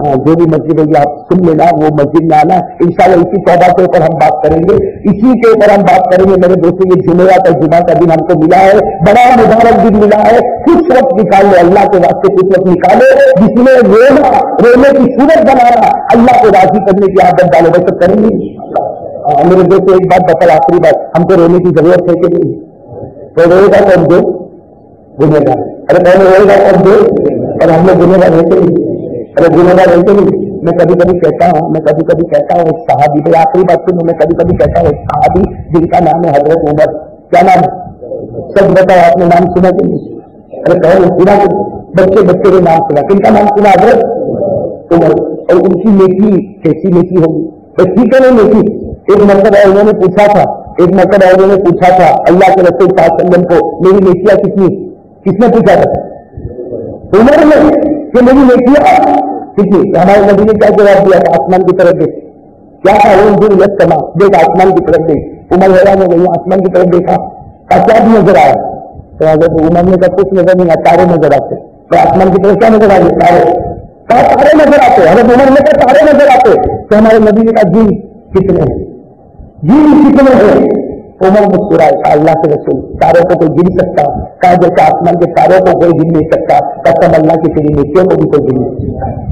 ہاں، جو بھی مسجد ہوگی، آپ سن لینا، وہ مسجد میں آنا۔ ان شاء اللہ اسی توبہ کے اوپر ہم بات کریں گے۔ اسی کے اوپر ہم بات کریں گے۔ میرے دوستوں، یہ جمعرات اور جمعہ کا دن ہم کو ملا ہے۔ بڑا مبارک دن ملا ہے۔ کچھ وقت نکالو اللہ کے واسطے کچھ وقت نکالو۔ جس میں رونا، رونے کی صورت بنانا اللہ کو راضی کرنے کی عادت ڈالو ویسے کریں گے۔ ہاں، میرے دوستوں، ایک بات بتا آخری بات۔ ہم کو رونے کی ضرورت ہے کہ نہیں؟ تو روئے گا کون دو۔ گنے گا ارے پہلے روئے گا کون دو۔ اور ہم لوگ گنے گا رہتے نہیں۔ ارے گنہ گار رہتے نہیں۔ میں کبھی کبھی کہتا ہوں، میں کبھی کبھی کہتا ہوں، ایک صحابی، بھائی آخری بات سنوں میں کبھی کبھی کہتا ہوں، ایک صحابی جن کا نام ہے حضرت عمر۔ کیا نام سب بتاؤ، آپ نے نام سنا کہ نہیں؟ ارے کہ سنا کہ بچے بچے نے نام سنا۔ کن کا نام سنا؟ حضرت عمر۔ اور ان کی نیکی، کیسی نیکی ہوگی؟ تو ٹھیک ہے نہیں نیکی؟ ایک مرتبہ انہوں نے پوچھا تھا، ایک مرتبہ انہوں نے پوچھا تھا، اللہ کے رسول صاحب وسلم کو، میری نیکیاں کتنی؟ کس نے پوچھا تھا؟ عمر نے۔ کہ میری نیکیاں کتنی ہمارے نبی نے کیا جواب دیا تھا؟ آسمان کی طرف دیکھ کیا تھا وہ دن یس کما دیکھ آسمان کی طرف دیکھ عمر حیران ہو گئی آسمان کی طرف دیکھا۔ کا کیا بھی نظر آیا؟ تو اگر عمر نے کہا، کچھ نظر نہیں آیا، تارے نظر آتے۔ تو آسمان کی طرف کیا نظر آئے تارے۔ کہا تارے نظر آتے۔ حضرت عمر نے کہا، تارے نظر آتے۔ تو ہمارے نبی نے کہا جی کتنے ہیں؟ جی کتنے ہیں؟ عمر مسکرائے کہا اللہ کے رسول تاروں کو کوئی گن سکتا۔ کہا جیسے آسمان کے تاروں کو کوئی گن نہیں سکتا قسم اللہ کی تیری نیکیوں کو بھی کوئی گن نہیں سکتا۔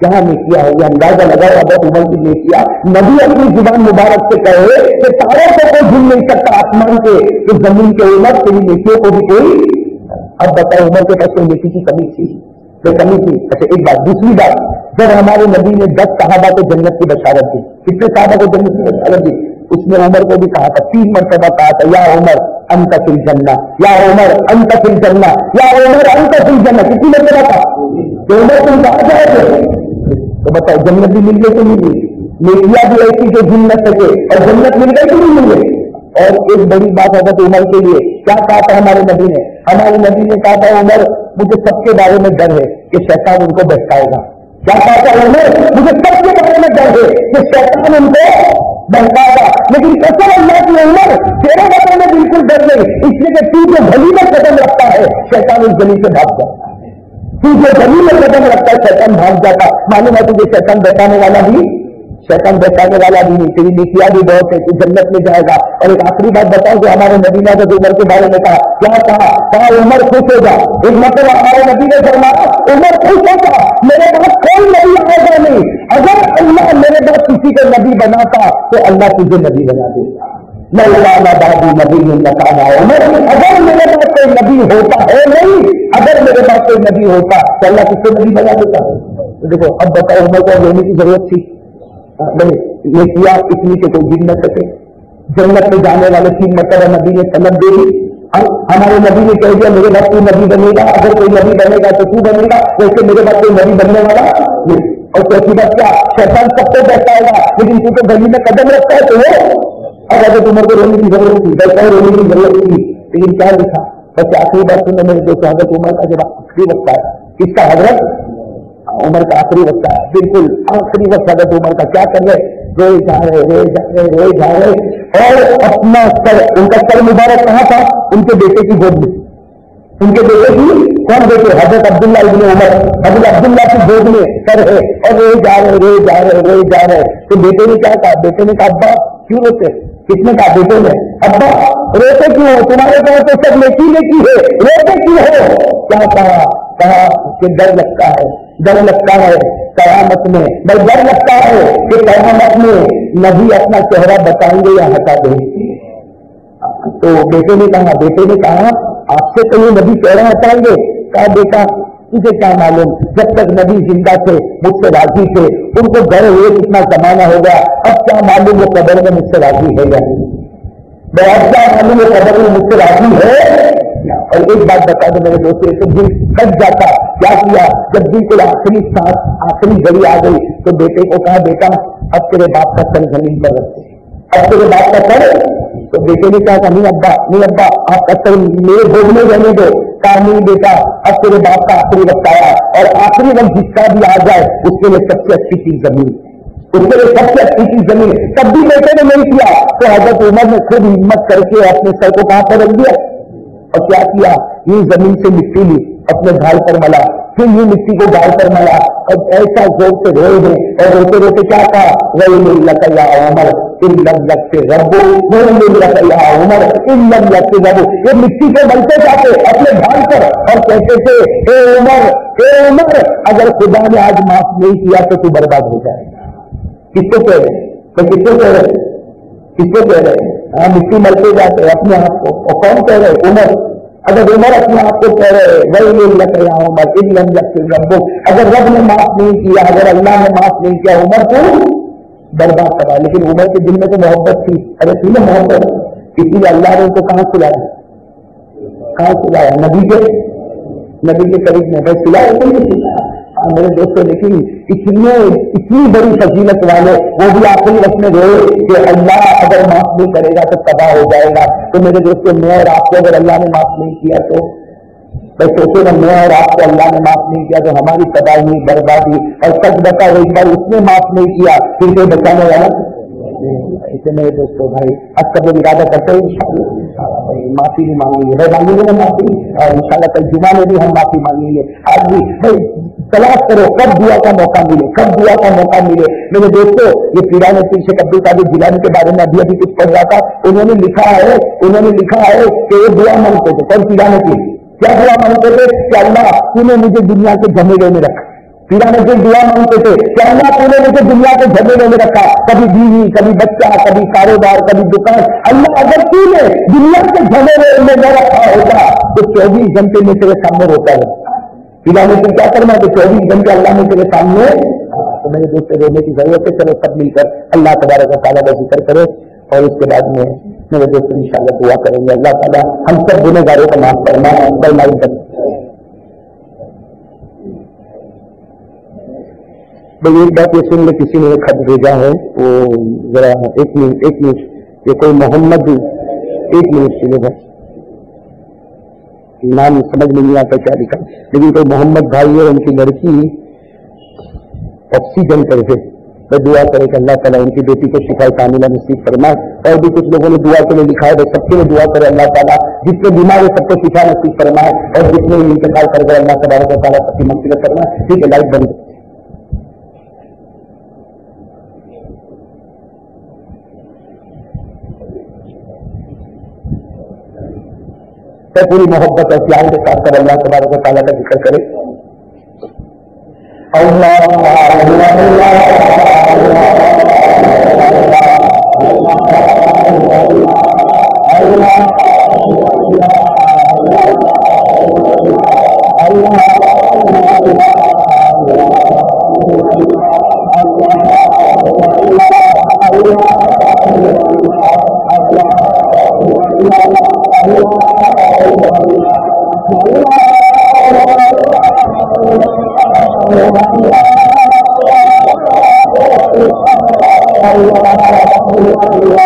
کیا نیکیا ہے، یہ اندازہ لگا حضرت عمر کی نیکیا نبی اپنی زبان مبارک سے کہے کہ تاروں کو کوئی گن نہیں سکتا، آسمان کے، کہ زمین کے عمر تیری نیکیوں کو بھی کوئی۔ اب بتاؤ عمر کے پاس کوئی نیکی کی کمی تھی؟ کوئی کمی تھی؟ اچھا ایک بات، دوسری بات۔ جب ہمارے نبی نے دس صحابہ کو جنت کی بشارت دی، کتنے صحابہ کو جنت کی بشارت دی؟ اس نے عمر کو بھی کہا تھا، تین مرتبہ کہا تھا، یا عمر، انت فل جنہ یا عمر، انت فل جنہ یا عمر، انت فل جنہ کتنی مرتبہ تھا تو عمر تم کہا جائے تھے؟ تو بتاؤ، جنت بھی مل گئی تو نہیں ملی؟ نیکیا بھی ایسی جو جن نہ سکے اور جنت مل گئی تو نہیں مل گئی؟ اور ایک بڑی بات حضرت عمر کے لیے، کیا کہا تھا ہمارے نبی نے؟ ہمارے نبی نے کہا تھا، عمر، مجھے سب کے بارے میں ڈر ہے کہ شیطان ان کو بہکائے گا۔ کیا کہتا تھا مجھے سب کے بارے میں ڈر ہے کہ شیطان ان کو بہکائے گا لیکن قسم اللہ کی عمر تیرے بارے میں بالکل ڈر نہیں، اس لیے کہ تو جو گلی میں قدم رکھتا ہے، شیطان اس گلی سے بھاگ جاتا ہے۔ تو جو گلی میں قدم رکھتا ہے، شیطان بھاگ جاتا معلوم ہے تجھے شیطان بہتانے والا بھی شیطان بہتانے والا بھی نہیں، تیری نیکیا بھی بہت ہے تو جنت میں جائے گا۔ اور ایک آخری بات بتاؤ کہ ہمارے نبی نے عمر کے بارے میں کہا، کیا کہا؟ کہا، عمر خوش ہو جا۔ ایک مطلب ہمارے نبی نے فرمایا، عمر خوش ہو جا، میرے پاس کوئی نبی آئے گا نہیں۔ اگر اللہ میرے پاس کسی کو نبی بناتا، تو اللہ تجھے نبی بنا دیتا۔ دادی نبی نے بتانا۔ عمر، اگر میرے پاس کوئی نبی ہوتا ہے نہیں، اگر میرے پاس کوئی نبی ہوتا، تو اللہ کس کو نبی بنا دیتا۔ دیکھو، اب بتاؤ عمر کو لینے کی ضرورت تھی۔ یہ کیا اتنی کہ کوئی گر نہ سکے؟ جنت میں جانے والے تین مرتبہ نبی نے سند دے دی۔ ہمارے نبی نے کہہ دیا، میرے بعد کوئی نبی بنے گا، اگر کوئی نبی بنے گا تو تو بنے گا، ویسے میرے بعد کوئی نبی بننے والا نہیں۔ اور چوتھی بات کیا؟ شیطان سب کو بیٹھا ہوگا، لیکن تو گلی میں قدم رکھتا ہے تو وہ۔ اب اگر عمر کو رونے کی ضرورت تھی بیٹھا رونے کی ضرورت تھی لیکن کیا لکھا؟ بس آخری بات سننے میرے دوست حضرت عمر کا جب آخری وقت ہے کس کا حضرت عمر کا آخری وقت ہے۔ بالکل آخری وقت حضرت عمر کا کیا کر رہے روئے جا رہے، روئے جا رہے، روئے جا رہے۔ اور اپنا سر، ان کا سر مبارک کہاں تھا؟ ان کے بیٹے کی گود میں۔ ان کے بیٹے کی کون بیٹے؟ حضرت عبداللہ ابن عمر۔ حضرت عبداللہ کی گود میں سر ہے۔ اور روئے جا رہے، روئے جا رہے، روئے جا رہے۔ تو بیٹے نے کیا کہا؟ بیٹے نے کہا، ابا، کیوں روتے؟ کس نے کہا؟ بیٹے نے، ابا، روتے کیوں ہو؟ تمہارے پاس تو سب نیکی نیکی ہے۔ روتے کیوں ہو؟ کیا کہا؟ کہا کہ ڈر لگتا ہے۔ ڈر لگتا ہے، قیامت میں۔ بھائی ڈر لگتا ہے کہ قیامت میں نبی اپنا چہرہ بتائیں گے یا ہٹا دیں گے۔ تو بیٹے نے کہا، بیٹے نے کہا، آپ سے تو یہ نبی چہرہ ہٹائیں گے۔ کہا، بیٹا تجھے کیا معلوم؟ جب تک نبی زندہ تھے، مجھ سے راضی تھے، ان کو گھر ہوئے کتنا زمانہ ہو گیا، اب کیا معلوم وہ قبر میں مجھ سے راضی ہے یا نہیں؟ بہت معلوم قدر مجھ سے راضی ہے؟ اور ایک بات بتا دو میرے دوست ایک دل کٹ جاتا، کیا کیا؟ جب دل کو آخری سانس، آخری گڑی آ گئی، تو بیٹے کو کہا، بیٹا، اب تیرے باپ کا سر زمین پر رکھتے اب تیرے باپ کا سر؟ تو بیٹے نے کہا، نہیں ابا نہیں ابا، آپ کا سر میرے بھوگ میں رہنے دو۔ کہا، نہیں بیٹا، اب تیرے باپ کا آخری وقت آیا اور آخری وقت جس کا بھی آ جائے، اس کے لیے سب سے اچھی چیز زمین اس کے لیے سب سے اچھی چیز زمین تب بھی بیٹے نے نہیں کیا۔ تو حضرت عمر نے خود ہمت کر کے اپنے سر کو کہاں پر رکھ دیا۔ اور کیا کیا؟ یہ زمین سے مٹی لی، اپنے گھر پر ملا۔ پھر یہ مٹی کو گال پر ملا۔ اور ایسا زور سے روئے ہیں اور روتے روتے کیا کہا؟ وہی نہیں لگا عمر ان لگ لگ سے ربو وہی نہیں لگا عمر ان لگ لگ سے ربو یہ مٹی سے ملتے جاتے اپنے گھر پر۔ اور کہتے تھے، اے عمر اے عمر، اگر خدا نے آج معاف نہیں کیا تو تو برباد ہو جائے۔ گا کس کو کہہ رہے تو کس کو کہہ رہے ہیں کس کو کہہ رہے ہیں ہاں مٹی ملتے جاتے ہیں اپنے آپ کو۔ اور کون کہہ رہے ہیں عمر۔ اگر عمر اپنے آپ کو کہہ رہے وہی نہیں لگ رہا عمر ان لم لگ ربو اگر رب نے معاف نہیں کیا، اگر اللہ نے معاف نہیں کیا، عمر کو برباد کرا۔ لیکن عمر کے دل میں تو محبت تھی۔ ارے تھی نا محبت؟ اسی لیے اللہ نے ان کو کہاں سلایا؟ کہاں سلایا؟ نبی کے نبی کے قریب میں۔ بھائی، سلایا تو نہیں سلایا۔ ہاں میرے دوستوں لیکن اتنے، اتنی بڑی فضیلت والے، وہ بھی آخری وقت میں روئے کہ اللہ اگر معاف نہیں کرے گا تو تباہ ہو جائے گا۔ تو میرے دوستوں، میں اور آپ کو اگر اللہ نے معاف نہیں کیا تو بھائی سوچے نا، میں اور آپ کو اللہ نے معاف نہیں کیا تو ہماری تباہی، بربادی اور سچ بتا ایک بار اس نے معاف نہیں کیا، پھر کوئی بچانے والا اسے میرے دوستوں بھائی اب کب لوگ ارادہ کرتے ہیں، انشاءاللہ۔ معافی بھی مانگیں گے بھائی مانگیں گے نا معافی۔ اور انشاءاللہ کل جمعہ میں بھی ہم معافی مانگیں گے۔ آج بھی، بھائی، تلاش کرو۔ کب دعا کا موقع ملے؟ کب دعا کا موقع ملے؟ میرے دوستوں یہ پیران پیر شیخ عبد القادر جیلانی کے بارے میں ابھی ابھی کچھ پڑھ رہا تھا۔ انہوں نے لکھا ہے، انہوں نے لکھا ہے کہ یہ دعا مانگتے تھے۔ کون پیران پیر کیا دعا مانگتے تھے؟ کہ اللہ، تو نے مجھے دنیا کے جھمیلے میں رکھا۔ پیرانے پھر دعا مانگتے تھے کہ اللہ تو نے مجھے دنیا کے جھمیلے میں رکھا؟ کبھی بیوی، کبھی بچہ، کبھی کاروبار، کبھی دکان۔ اللہ اگر تو نے دنیا کے جھمیلے میں نہ رکھا ہوگا تو چوبیس گھنٹے میں تیرے سامنے ہوتا ہے پیرانے پھر کیا کرنا کہ چوبیس گھنٹے اللہ نے تیرے سامنے تو میرے دوست رونے کی ضرورت ہے، چلو سب مل کر اللہ تبارک و تعالیٰ کا ذکر کرے اور اس کے بعد میں میرے دوست ان شاء اللہ دعا کریں گے۔ اللہ تعالیٰ ہم سب گنہ گاروں کا معاف کرنا بلمائی بھائی ایک بات یہ سن لے کسی نے خط بھیجا ہے، وہ ذرا ایک منٹ ایک منٹ، یہ کوئی محمد ایک منٹ سنے گا نام سمجھ میں نہیں آتا کیا لکھا۔ لیکن کوئی محمد بھائی ہے، ان کی لڑکی آکسیجن پر ہے میں دعا کرے کہ اللہ تعالیٰ ان کی بیٹی کو شفا کاملہ نصیب فرمائے۔ اور بھی کچھ لوگوں نے دعا کے لیے لکھا ہے تو سب کے لیے دعا کرے اللہ تعالیٰ جتنے بیمار ہے سب کو شفا نصیب فرمائے۔ اور جتنے انتقال کر گئے، اللہ تبارک تعالیٰ سب کی منصوبہ فرمائے۔ ٹھیک ہے، لائٹ بند۔ تو پوری محبت اسلام کے ساتھ کر اللہ تبارک و تعالیٰ کا ذکر کرے اللہ اللہ اللہ الله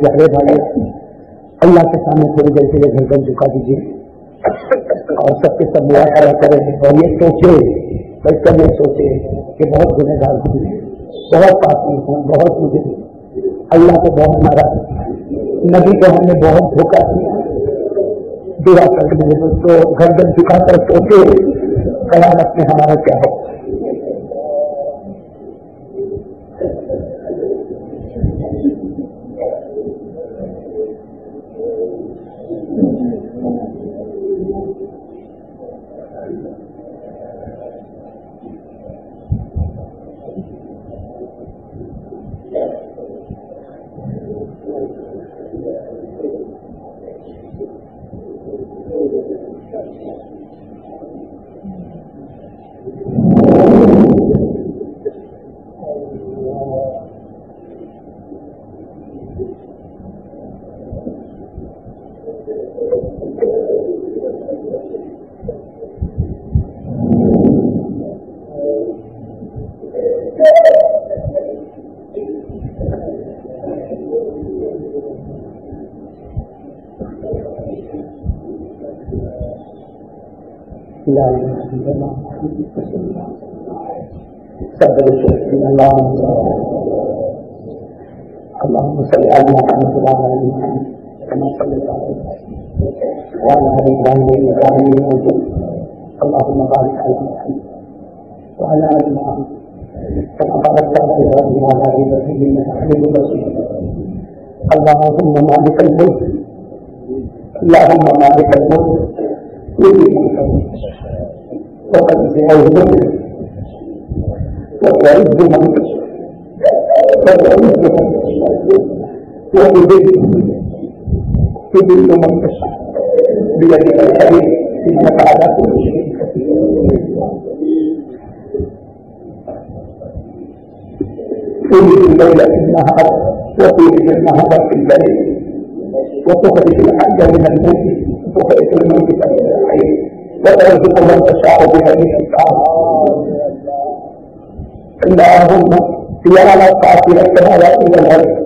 پیارے بھائی، اللہ کے سامنے تھوڑی دیر کے لیے گھر جھکا دیجیے اور سب کے سب دعا کرا کریں اور یہ سوچے، بس کب یہ سوچے کہ بہت گنہ گار ہوں، بہت پاپی ہوں، بہت مجھے اللہ کو بہت مارا، نبی کو ہم نے بہت دھوکا دیا۔ دعا کر میرے دوستوں گردن جھکا کر سوچے قیامت میں ہمارا کیا ہو اللهم صل على محمد وعلى ال محمد كما صليت على وعلى آل إبراهيم انك حميد مجيد اللهم بارك على محمد. وعلى آل محمد. كما باركت على إبراهيم وعلى آل إبراهيم إنك حميد مجيد. اللهم مالك الملك. اللهم مالك الملك. تؤتي وقد جاء الملك وتعز من وتعز من وتذل تذل من تشاء بيدك الخير انك على كل شيء قدير تولد الليل في النهار وتولد النهار في الليل وتخرج الحي من الموت وتخرج الموت من الحي وترزق من تشاء الساعة اللهم يا من قاتل السماوات والارض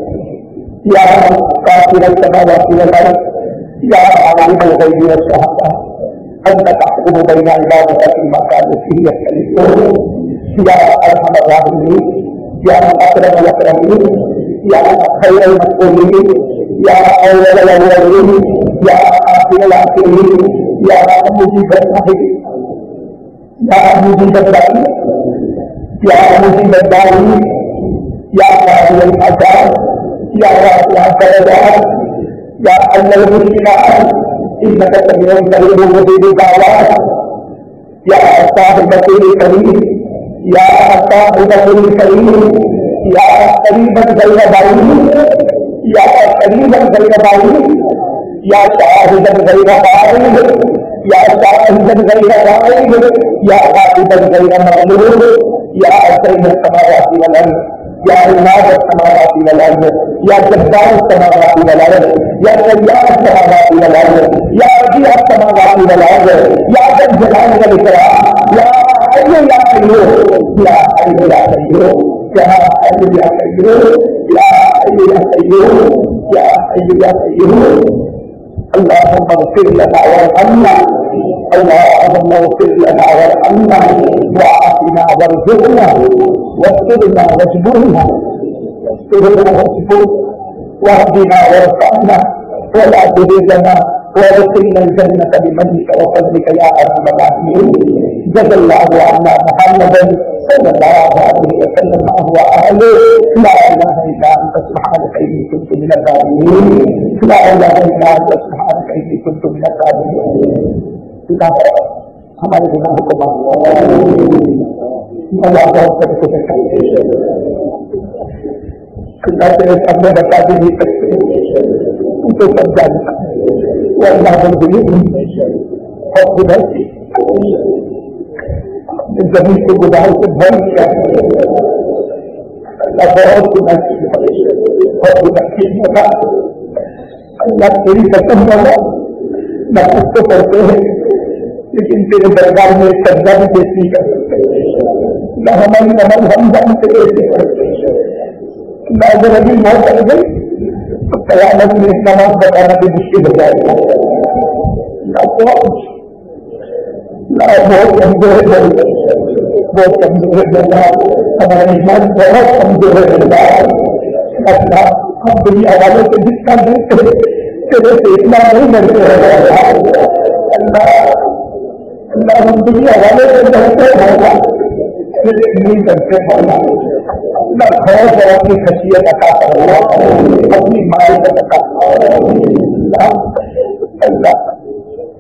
يا من قاتل السماوات والارض يا عالم الغيب والشهاده انت تحكم بين عبادك فيما كانوا فيه يختلفون يا ارحم الراحمين يا من اكرم الاكرمين يا خير المسؤولين يا اول الاولين يا اخر الاخرين يا مجيب الناهين يا مجيب الداعين يا مجيب الداعين يا قاضي الحاجات يا رافع الدرجات يا حل المشكلات انك سميع قريب مجيب الدعوات يا صاحب الكريم يا صاحب الكريم يا قريبا غير بعيد يا قريبا غير بعيد يا شاهدا غير بعيد يا شاهدا غير بعيد يا غائبا غير مغلوب يا سيد السماوات والارض يا عماد السماوات والارض يا جبار السماوات والارض يا سيار السماوات والارض يا ربيع السماوات والارض يا ذا الجلال والاكرام يا حي يا قيوم يا حي يا قيوم يا حي يا قيوم يا حي يا قيوم اللهم اغفر لنا وارحمنا اللهم اغفر لنا وارحمنا وعافنا وارزقنا. واسترنا واجبرنا. واسترنا واجبرنا واهدنا وارفعنا. ولا تذلنا وادخلنا الجنة بمنك وفضلك يا أرحم الراحمين. جزا الله عنا محمدا صلى الله عليه وسلم وهو أهله. لا إله إلا أنت سبحانك إني كنت من الظالمين. لا إله إلا أنت سبحانك إني كنت من الظالمين. اللہ ہمارے گناہوں کو معاف اللہ بہت سب کو اللہ تیرے سامنے بتا بھی وہ اللہ بن گئی اور خدا زمین کو گدار سے بند کیا اللہ بہت گناہ کیا اور گناہ کی بتا اللہ تیری قسم والا نہ اس کو پڑھتے ہیں لیکن تیرے دربار میں سجدہ بھی پیش نہیں کر سکتے نہ ہماری نماز ہم جان سے پیش نہیں کر سکتے نہ اگر ابھی موت کر گئی قیامت میں اس نماز بتانا بھی مشکل ہو جائے گا بہت کمزور ہے بہت کمزور ہے ہمارے ایمان بہت کمزور ہے اللہ ہم دنیا والوں سے جس کا دیکھتے تیرے سے اتنا نہیں ڈرتے ہیں اللہ اللہ ہم دنیا والے سے ڈرتے ہوگا نہیں ڈرتے ہوگا اپنا خوف اور اپنی خصیت عطا کرنا اپنی مالک عطا اللہ اللہ۔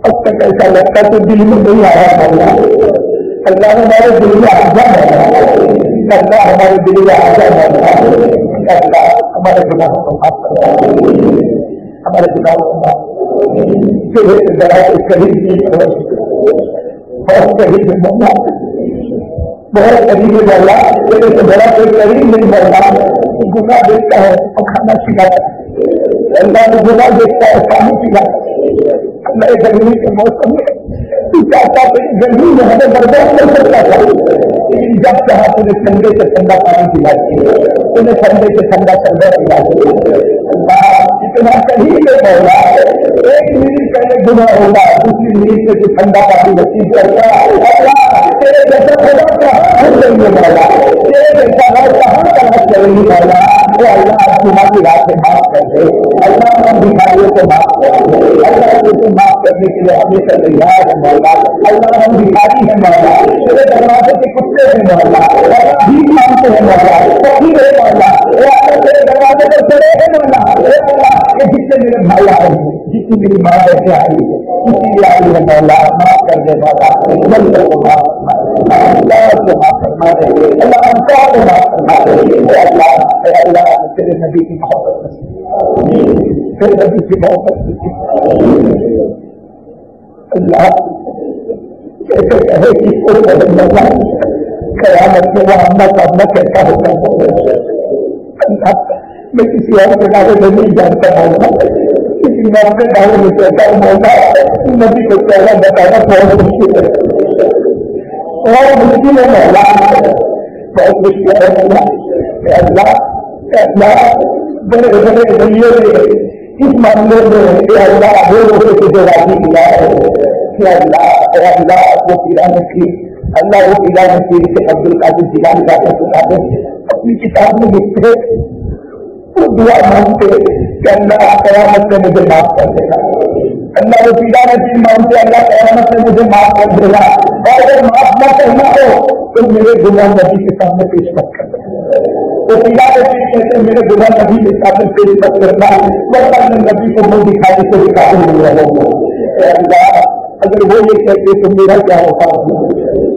اب تک ایسا لگتا تو دل میں نہیں آیا ہوگا اللہ ہمارے دل میں آزاد ہوگا اللہ ہمارے دل میں آزاد ہوگا اللہ ہمارے گناہوں کو معاف کرنا ہمارے گناہوں کو معاف ذرا کہیں بھی اور کہیں بھی بہت قریب ہے مولا میرے سے بڑا کوئی قریب نہیں مولا گنا دیکھتا ہے اور کھانا کھلاتا ہے۔ اللہ کو گنا دیکھتا ہے، پانی پلاتا ہے۔ گرمی کے موسم میں تو چاہتا تو گرمی میں ہمیں برداشت کر سکتا تھا لیکن جب چاہا تھی ٹھنڈے سے ٹھنڈا پانی پلا دیا انہیں ٹھنڈے سے ٹھنڈا ٹھنڈا پلا دیا اتنا قریب ہے مولا ایک منٹ پہلے گنا ہوگا، دوسری منٹ میں جو ٹھنڈا پانی نصیب کرتا ہے، تیرے جیسا کہاں گے مولا، تیرے جیسا کہاں کہاں چلیں گے مولا، وہ اللہ تمہاری رات سے معاف کر دے، اللہ ہم بھکاریوں کو معاف کر دے، اللہ کو معاف کرنے کے لیے ہمیشہ تیار ہے مولا، اللہ ہم بھکاری ہیں مولا تیرے دروازے کے کتے ہیں مولا بھی مانتے ہیں مولا ہے مولا تیرے دروازے پر چڑے ہیں مولا ہیں جتنی میری ماں بیٹھے آئی ہے کسی بھی آئی ہے مولا معاف کر دے مولا اللہ کو معاف فرما دے اللہ کو معاف فرما دے اللہ ہم سب کو معاف فرما دے اے اللہ اے اللہ تیرے نبی کی محبت نصیب تیرے نبی کی محبت میں کے بارے میں اپنے بارے میں کہتا ہوں مولا نبی کو پہلا بتانا بہت مشکل ہے بہت مشکل ہے مولا بہت مشکل ہے۔ مولا اللہ اللہ بڑے بڑے ذریعے سے اس معاملے میں کہ اللہ وہ لوگوں سے جو راضی کیا ہے کہ اللہ اے اللہ وہ پیرا نکی اللہ وہ پیرا نکی سے عبد القادر جیلانی کا اپنی کتاب میں لکھتے دعا مانگتے کہ اللہ قیامت میں مجھے معاف کر دے گا۔ اللہ وہ پیلا نصیب مانگتے اللہ قیامت میں مجھے معاف کر دے گا۔ اور اگر معاف نہ کرنا ہو، تو میرے گناہ نبی کے سامنے پیش مت کر دے وہ پیلا نصیب کہتے میرے گناہ نبی کے سامنے پیش مت کرنا۔ ورنہ میں نبی کو منہ دکھانے سے دکھانے نہیں اللہ اگر وہ یہ کہتے تو میرا کیا ہوتا؟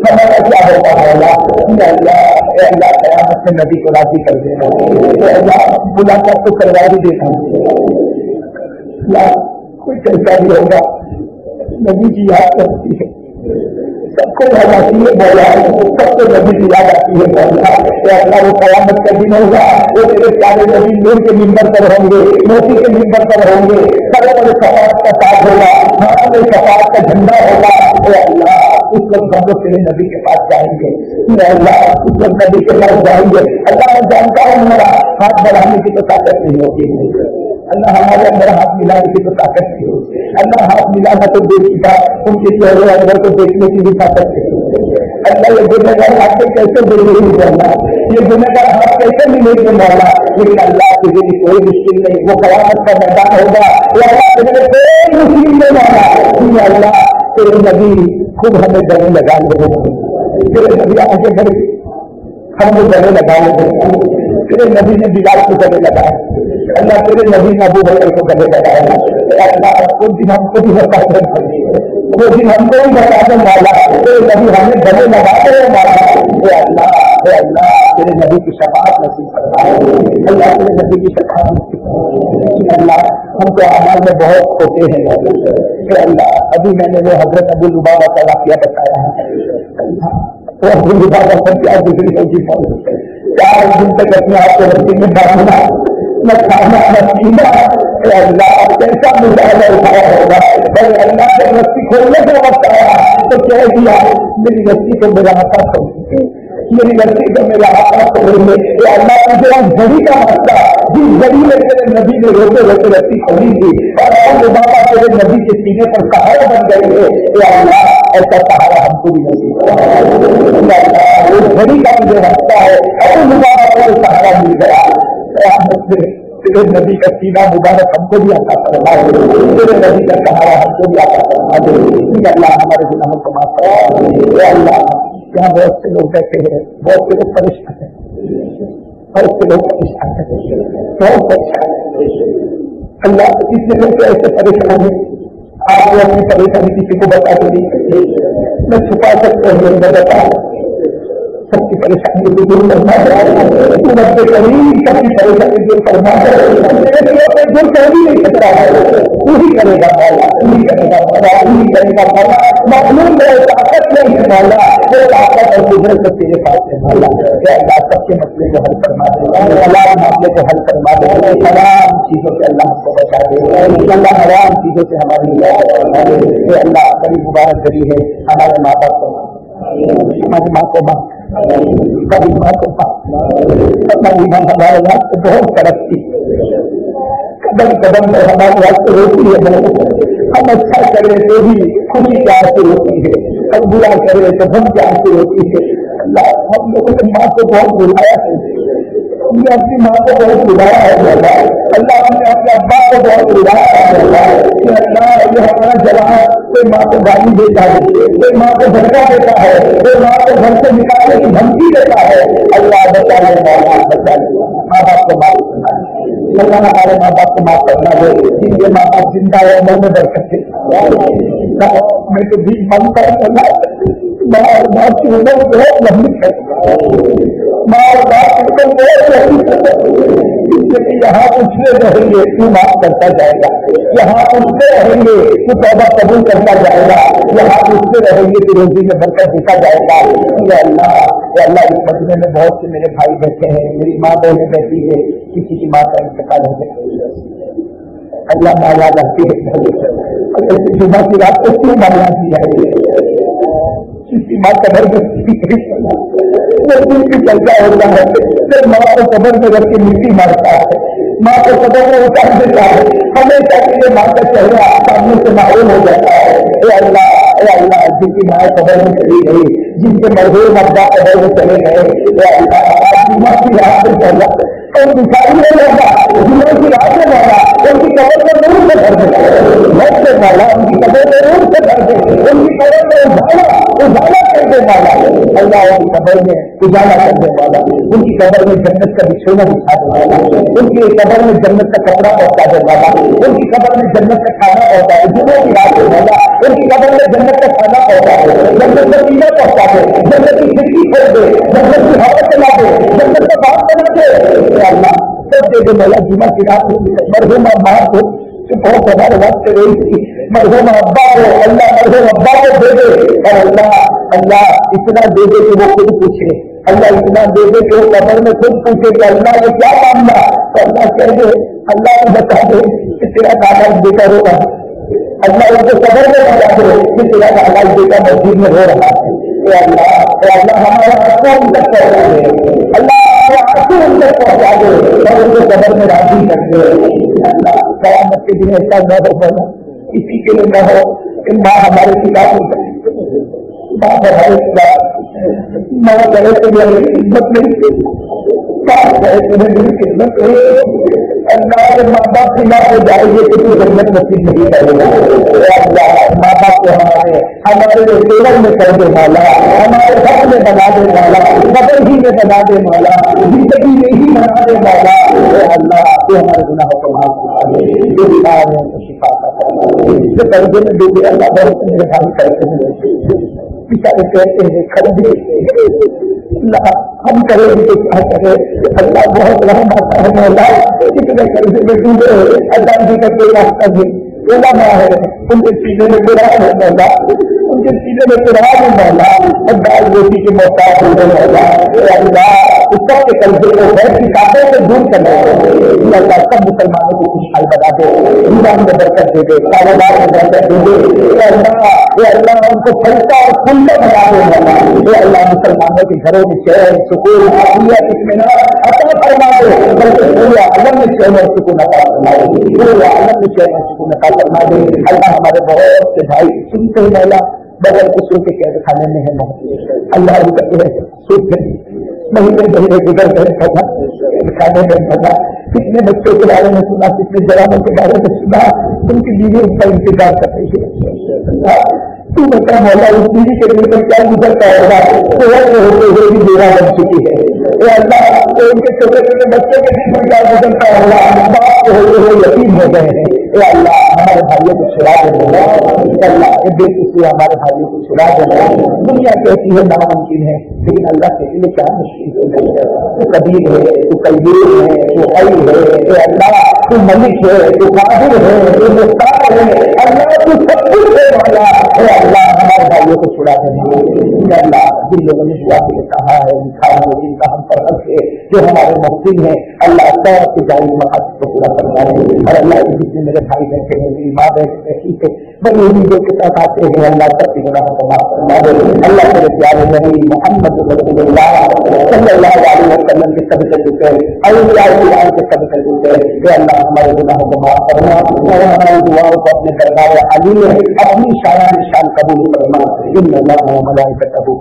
ہمارا کیا ہوتا؟ ہے اللہ، اے اللہ قیامت سے نبی کو راضی کر دینا اے اللہ، ملاقات تو کروا ہی دینا اللہ کوئی کیسا بھی ہوگا، نبی کی یاد کرتی ہے۔ سب کو یاد آتی ہے مولا سب کو نبی کی یاد آتی ہے مولا اے اللہ وہ قیامت کا دن ہوگا۔ وہ میرے پیارے نبی نور کے ممبر پر ہوں گے، موتی کے ممبر پر ہوں گے۔ سب بڑے کپاٹ کا ساتھ ہوگا ہمارے میں کا جھنڈا ہوگا۔ اے اللہ! اس وقت ہم لوگ تیرے نبی کے پاس جائیں گے۔ اللہ، اس وقت نبی کے پاس جائیں گے۔ اللہ میں جانتا ہوں میرا ہاتھ بڑھانے کی تو طاقت نہیں ہوتی۔ اللہ ہمارے اندر ہاتھ ملانے کی تو طاقت نہیں ہوتی۔ اللہ ہاتھ ملانا تو دیکھی تھا ان کے چہرے اندر کو دیکھنے کی بھی طاقت نہیں ہوتی۔ اللہ، یہ گنہ گار ہاتھ سے کیسے دے رہی جانا؟ یہ گنہ گار ہاتھ کیسے ملے گی مولا؟ لیکن اللہ کے لیے کوئی مشکل نہیں۔ وہ قیامت کا میدان ہوگا۔ اللہ کے لیے کوئی مشکل نہیں، مولا۔ اللہ تیرے نبی خود ہمیں گلے لگانے ہوں تیرے نبی آگے بڑھے ہم وہ گلے لگانے ہوں تیرے نبی نے بلال کو گلے لگایا اللہ تیرے نبی نے ابو بکر کو گلے لگایا اللہ اس دن ہم کو بھی بتا دیں وہ دن ہم کو بھی بتا دیں والا تیرے نبی ہمیں گلے لگا دے والا اے اللہ اللہ تیرے نبی کی شفاعت نصیب کرنا اللہ تیرے نبی کی شفاعت نصیب اللہ ہم کو عمل میں بہت کھوتے ہیں۔ اے اللہ ابھی میں نے وہ حضرت ابو لبابا کا واقعہ بتایا۔ ہے وہ ابو لبابا پر کیا گزری ہوگی چار دن تک اپنے آپ کو رسی میں باندھنا نہ کھانا نہ پینا اللہ کیسا مظاہرہ اٹھایا ہوگا؟ بھائی، اللہ جب رسی کھولنے کا وقت آیا، تو کہہ دیا، میری رسی کو میرا ہاتھا کھول میری رسی کو میرا ہاتھا کھول دے اے اللہ تجھے اس گھڑی کا مسئلہ، جس گھڑی میں تیرے نبی نے روتے روتے رسی کھولی تھی، اور اب بابا تیرے نبی کے سینے پر سہارا بن گئے تھے اے اللہ ایسا سہارا ہم کو بھی نصیب اس گھڑی کا مجھے رستہ ہے اب بابا کو سہارا مل گیا۔ تیرے نبی کا سینہ مبارک ہم کو بھی آتا فرما دے۔ تیرے نبی کا سہارا ہم کو بھی آتا فرما دے۔ کہ اللہ، ہمارے گناہوں کو معاف کرا اللہ یہاں بہت سے لوگ بیٹھے ہیں، بہت سے لوگ پریشان ہیں۔ بہت سے لوگ پریشان ہیں۔ بہت پریشان ہیں اللہ اس لیے لوگ ایسے پریشان ہیں؟ آپ نے اپنی پریشانی کسی کو بتا دیں میں چھپا سکتے ہیں میں بتا سب کی پریشانی کو دور کرنا ہے۔ تو رب کریم سب کی پریشانی دور کرنا ہے۔ دور کر بھی نہیں سکتا ہے۔ وہی کرے گا مولا، وہی کرے گا مولا، وہی کرے گا مولا۔ معلوم ہے، طاقت نہیں ہے مولا۔ وہ طاقت اور قدرت تیرے پاس ہے مولا۔ کہ اللہ، سب کے مسئلے کو حل فرما دے۔ اللہ معاملے کو حل فرما دے۔ تمام چیزوں سے اللہ ہم کو بچا دے۔ اللہ، حرام چیزوں سے ہماری اللہ بڑی مبارک کری ہے۔ ہمارے ماں باپ کو ہماری ماں کو ماں ہمارے واسطے بہت ترقی قدم قدم پر ہمارے واسطے روتی ہے ہم اچھا کریں تو بھی خوشی پیار سے ہوتی ہے ہم برا کرے تو ہم پیار سے ہوتی ہے اللہ ہم لوگوں نے ماں کو بہت بلایا ہے۔ ہم نے اپنی ماں کو بہت بلایا ہے اللہ ہم نے اپنے ابا کو بہت بلایا ہے کہ اللہ یہ ہمارا جوان کوئی ماں کو گالی دیتا ہے، کوئی ماں کو دھکا دیتا ہے، کوئی ماں کو گھر سے نکالنے کی دھمکی دیتا ہے۔ اللہ بچا لے مولا بچا لے۔ ماں باپ کو معاف کرنا اللہ ہمارے ماں باپ کو معاف کرنا دے جن کے ماں باپ زندہ ہے عمر میں برکت ہے میں تو بھی مانتا ہوں اللہ۔ ماں اور باپ کی عمر بہت لمبی ہے۔ ماں اور باپ کی عمر بہت لمبی ہے۔ یہاں پوچھنے رہیں گے تو معاف کرتا جائے گا۔ یہاں پوچھتے رہیں گے تو توبہ قبول کرتا جائے گا۔ یہاں پوچھتے رہیں گے تو روزی میں برکت دیتا جائے گا۔ یا اللہ یا اللہ، اس مجمے میں بہت سے میرے بھائی بیٹھے ہیں، میری ماں بہنیں بیٹھی ہے۔ کسی کی ماں کا انتقال ہو گیا۔ اللہ مالا رہتی ہے جمعہ کی رات کو کیوں مالا دیا ہے کسی ماں قبر میں چلتا ہوتا ہے۔ پھر ماں کو قبر میں رکھ کے مٹی مارتا ہے۔ ماں کو قبر میں اتار دیتا ہے۔ ہمیشہ کے لیے ماں کا چہرہ سامنے سے معلوم ہو جاتا ہے۔ اے اللہ اے اللہ، جن کی ماں قبر میں چلی گئی، جن کے مرحوم ابا قبر میں چلے گئے، اے اللہ جمعہ کی رات میں چلا۔ اور دکھائی نہیں ہوگا جمعہ کی رات میں والا ان کی قبر میں نور سے بھر دے۔ بہت سے والا ان کی قبر میں نور سے بھر دے۔ ان کی قبر میں اجالا اجالا کر دے والا اللہ ان کی قبر میں اجالا کر دے والا ان کی قبر میں جنت کا بچھونا بچھا دے والا ان کی قبر میں جنت کا کپڑا پہنچا دے والا ان کی قبر میں جنت کا کھانا پہنچا دے جمعے کی رات میں والا ان کی قبر میں جنت کا کھانا پہنچا دے۔ جنت کا پینا پہنچا دے۔ جنت کی کھڑکی کھول دے۔ جنت کی ہوا چلا دے۔ جنت کا بات بنا دے۔ اللہ، سب دے دے مولا جمعہ کی رات میں مرحوم ماں کو کہ بہت ہمارے وقت رہی تھی۔ مرحوم ابا کو اللہ مرحوم ابا کو دے دے۔ اور اللہ اللہ اتنا دے دے کہ وہ خود پوچھے۔ اللہ اتنا دے دے کہ وہ قبر میں خود پوچھے کہ اللہ نے کیا معاملہ تو اللہ کہہ دے، اللہ کو بتا دے کہ تیرا دادا بیٹا رو رہا اللہ ان کو قبر میں بتا دے کہ تیرا دادا بیٹا مسجد میں رو رہا ہے۔ اللہ اللہ ہمارا اپنا ان تک پہنچا دے اللہ آنسو ان پہنچا دے اور ان کو قبر میں راضی کر دے قیامت کے دن ایسا نہ ہو بنا کسی کے لیے نہ ہو کہ ماں ہمارے خلاف ہو جائے ماں باپ کرے کے ماں باپ جائے گی تو تو جنت نصیب نہیں کرے گا ماں باپ کو ہمارے ہمارے لیے ٹیبل میں کر دے والا ہمارے حق میں بنا دے والا قبر ہی میں بنا دے والا زندگی میں ہی بنا دے والا اے اللہ تو ہمارے گناہوں کو معاف کرا دے جو بیمار ہیں ان کو شفا عطا فرما دے جو قرضے میں ڈوبے اللہ بہت مہربانی کرتے ہیں بیچارے کہتے ہیں خریدے اللہ، ہم کریں گے کیا کرے اللہ بہت رحم آتا ہے مولا۔ کتنے قرضے میں ڈوبے اللہ جی کا کوئی راستہ نہیں علماء ہے۔ ان کے سینے میں قرآن ہے مولا۔ ان کے سینے میں قرآن ہے مولا۔ اور دال روٹی کے محتاج ہو گئے مولا اللہ، اس سب کے قرضے کو غیر کتابوں سے دور کرنا ہے اللہ سب مسلمانوں کو خوشحال بنا دے۔ ایمان میں برکت دے دے۔ کاروبار میں برکت دے دے۔ اللہ اللہ، ان کو پھلتا اور پھلتا بنا دے۔ مولا اے اللہ، مسلمانوں کے گھروں میں چین سکون عافیت اطمینان عطا فرما دے۔ بلکہ پورے عالم میں چین اور سکون عطا فرما دے۔ پورے عالم میں چین اور سکون عطا فرما دے اللہ ہمارے بہت سے بھائی سنتے ہیں مولا بغیر قصور کے قید خانے میں ہے موت اللہ بھی کہتے ہیں سوچ مہینے مہینے گزر گئے پتا کھانے میں پتا کتنے بچوں کے بارے میں سنا، کتنے جوانوں کے بارے میں سنا، ان کی بیوی ان کا انتظار کر رہی ہے۔ تو بتا مولا، اس بیوی کے دل پر کیا گزرتا ہوگا تو ہوتے ہوئے بھی بیوہ بن چکی ہے۔ اے اللہ ان کے چھوٹے چھوٹے بچوں کے دل پر کیا گزرتا ہوگا باپ کو ہوتے ہوئے یتیم ہو گئے ہیں۔ اے اللہ، ہمارے بھائیوں کو چھڑا دینا اے اللہ اے بے کسی ہمارے بھائیوں کو چھڑا دینا دنیا کہتی ہے، ناممکن ہے، لیکن اللہ کے لیے کیا مشکل ہو گئی ہے۔ تو قدیر ہے، تو قیور ہے، تو حی ہے۔ اے اللہ، تو ملک ہے، تو قادر ہے، تو مختار ہے۔ اللہ تو سب کچھ ہے والا اے اللہ ہمارے بھائیوں کو چھڑا دینا اللہ جن لوگوں نے دعا کے لیے کہا ہے لکھا ہے جن کا ہم پر حق ہے، جو ہمارے محسن ہیں، اللہ سب کے جاری مقاصد کو پورا کرنا ہے اور اللہ کے جتنے میرے بھائی بیٹھے ہیں، میری ماں بیٹھے ٹھیک ہے، بڑی امیدوں کے ساتھ آتے ہیں، اللہ سب کے گناہوں کو معاف کرنا دے اللہ کے پیارے نبی محمد رسول اللہ صلی اللہ علیہ وسلم کے سب کر سے دکھے اولیاء اللہ کے سب سے دکھے اے اللہ، ہمارے گناہوں کو معاف کرنا اور ہماری دعاؤں کو اپنے دربار علی میں اپنی شان شان قبول کرنا إن اللہ ملائکتہ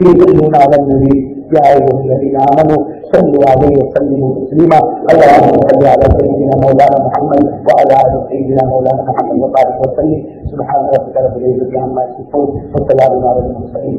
يدلون على النبي يا ايها الذين امنوا صلوا عليه وسلموا تسليما اللهم صل على سيدنا مولانا محمد وعلى ال سيدنا مولانا محمد وبارك وسلم سبحان ربك رب العزه عما يصفون وسلام على المرسلين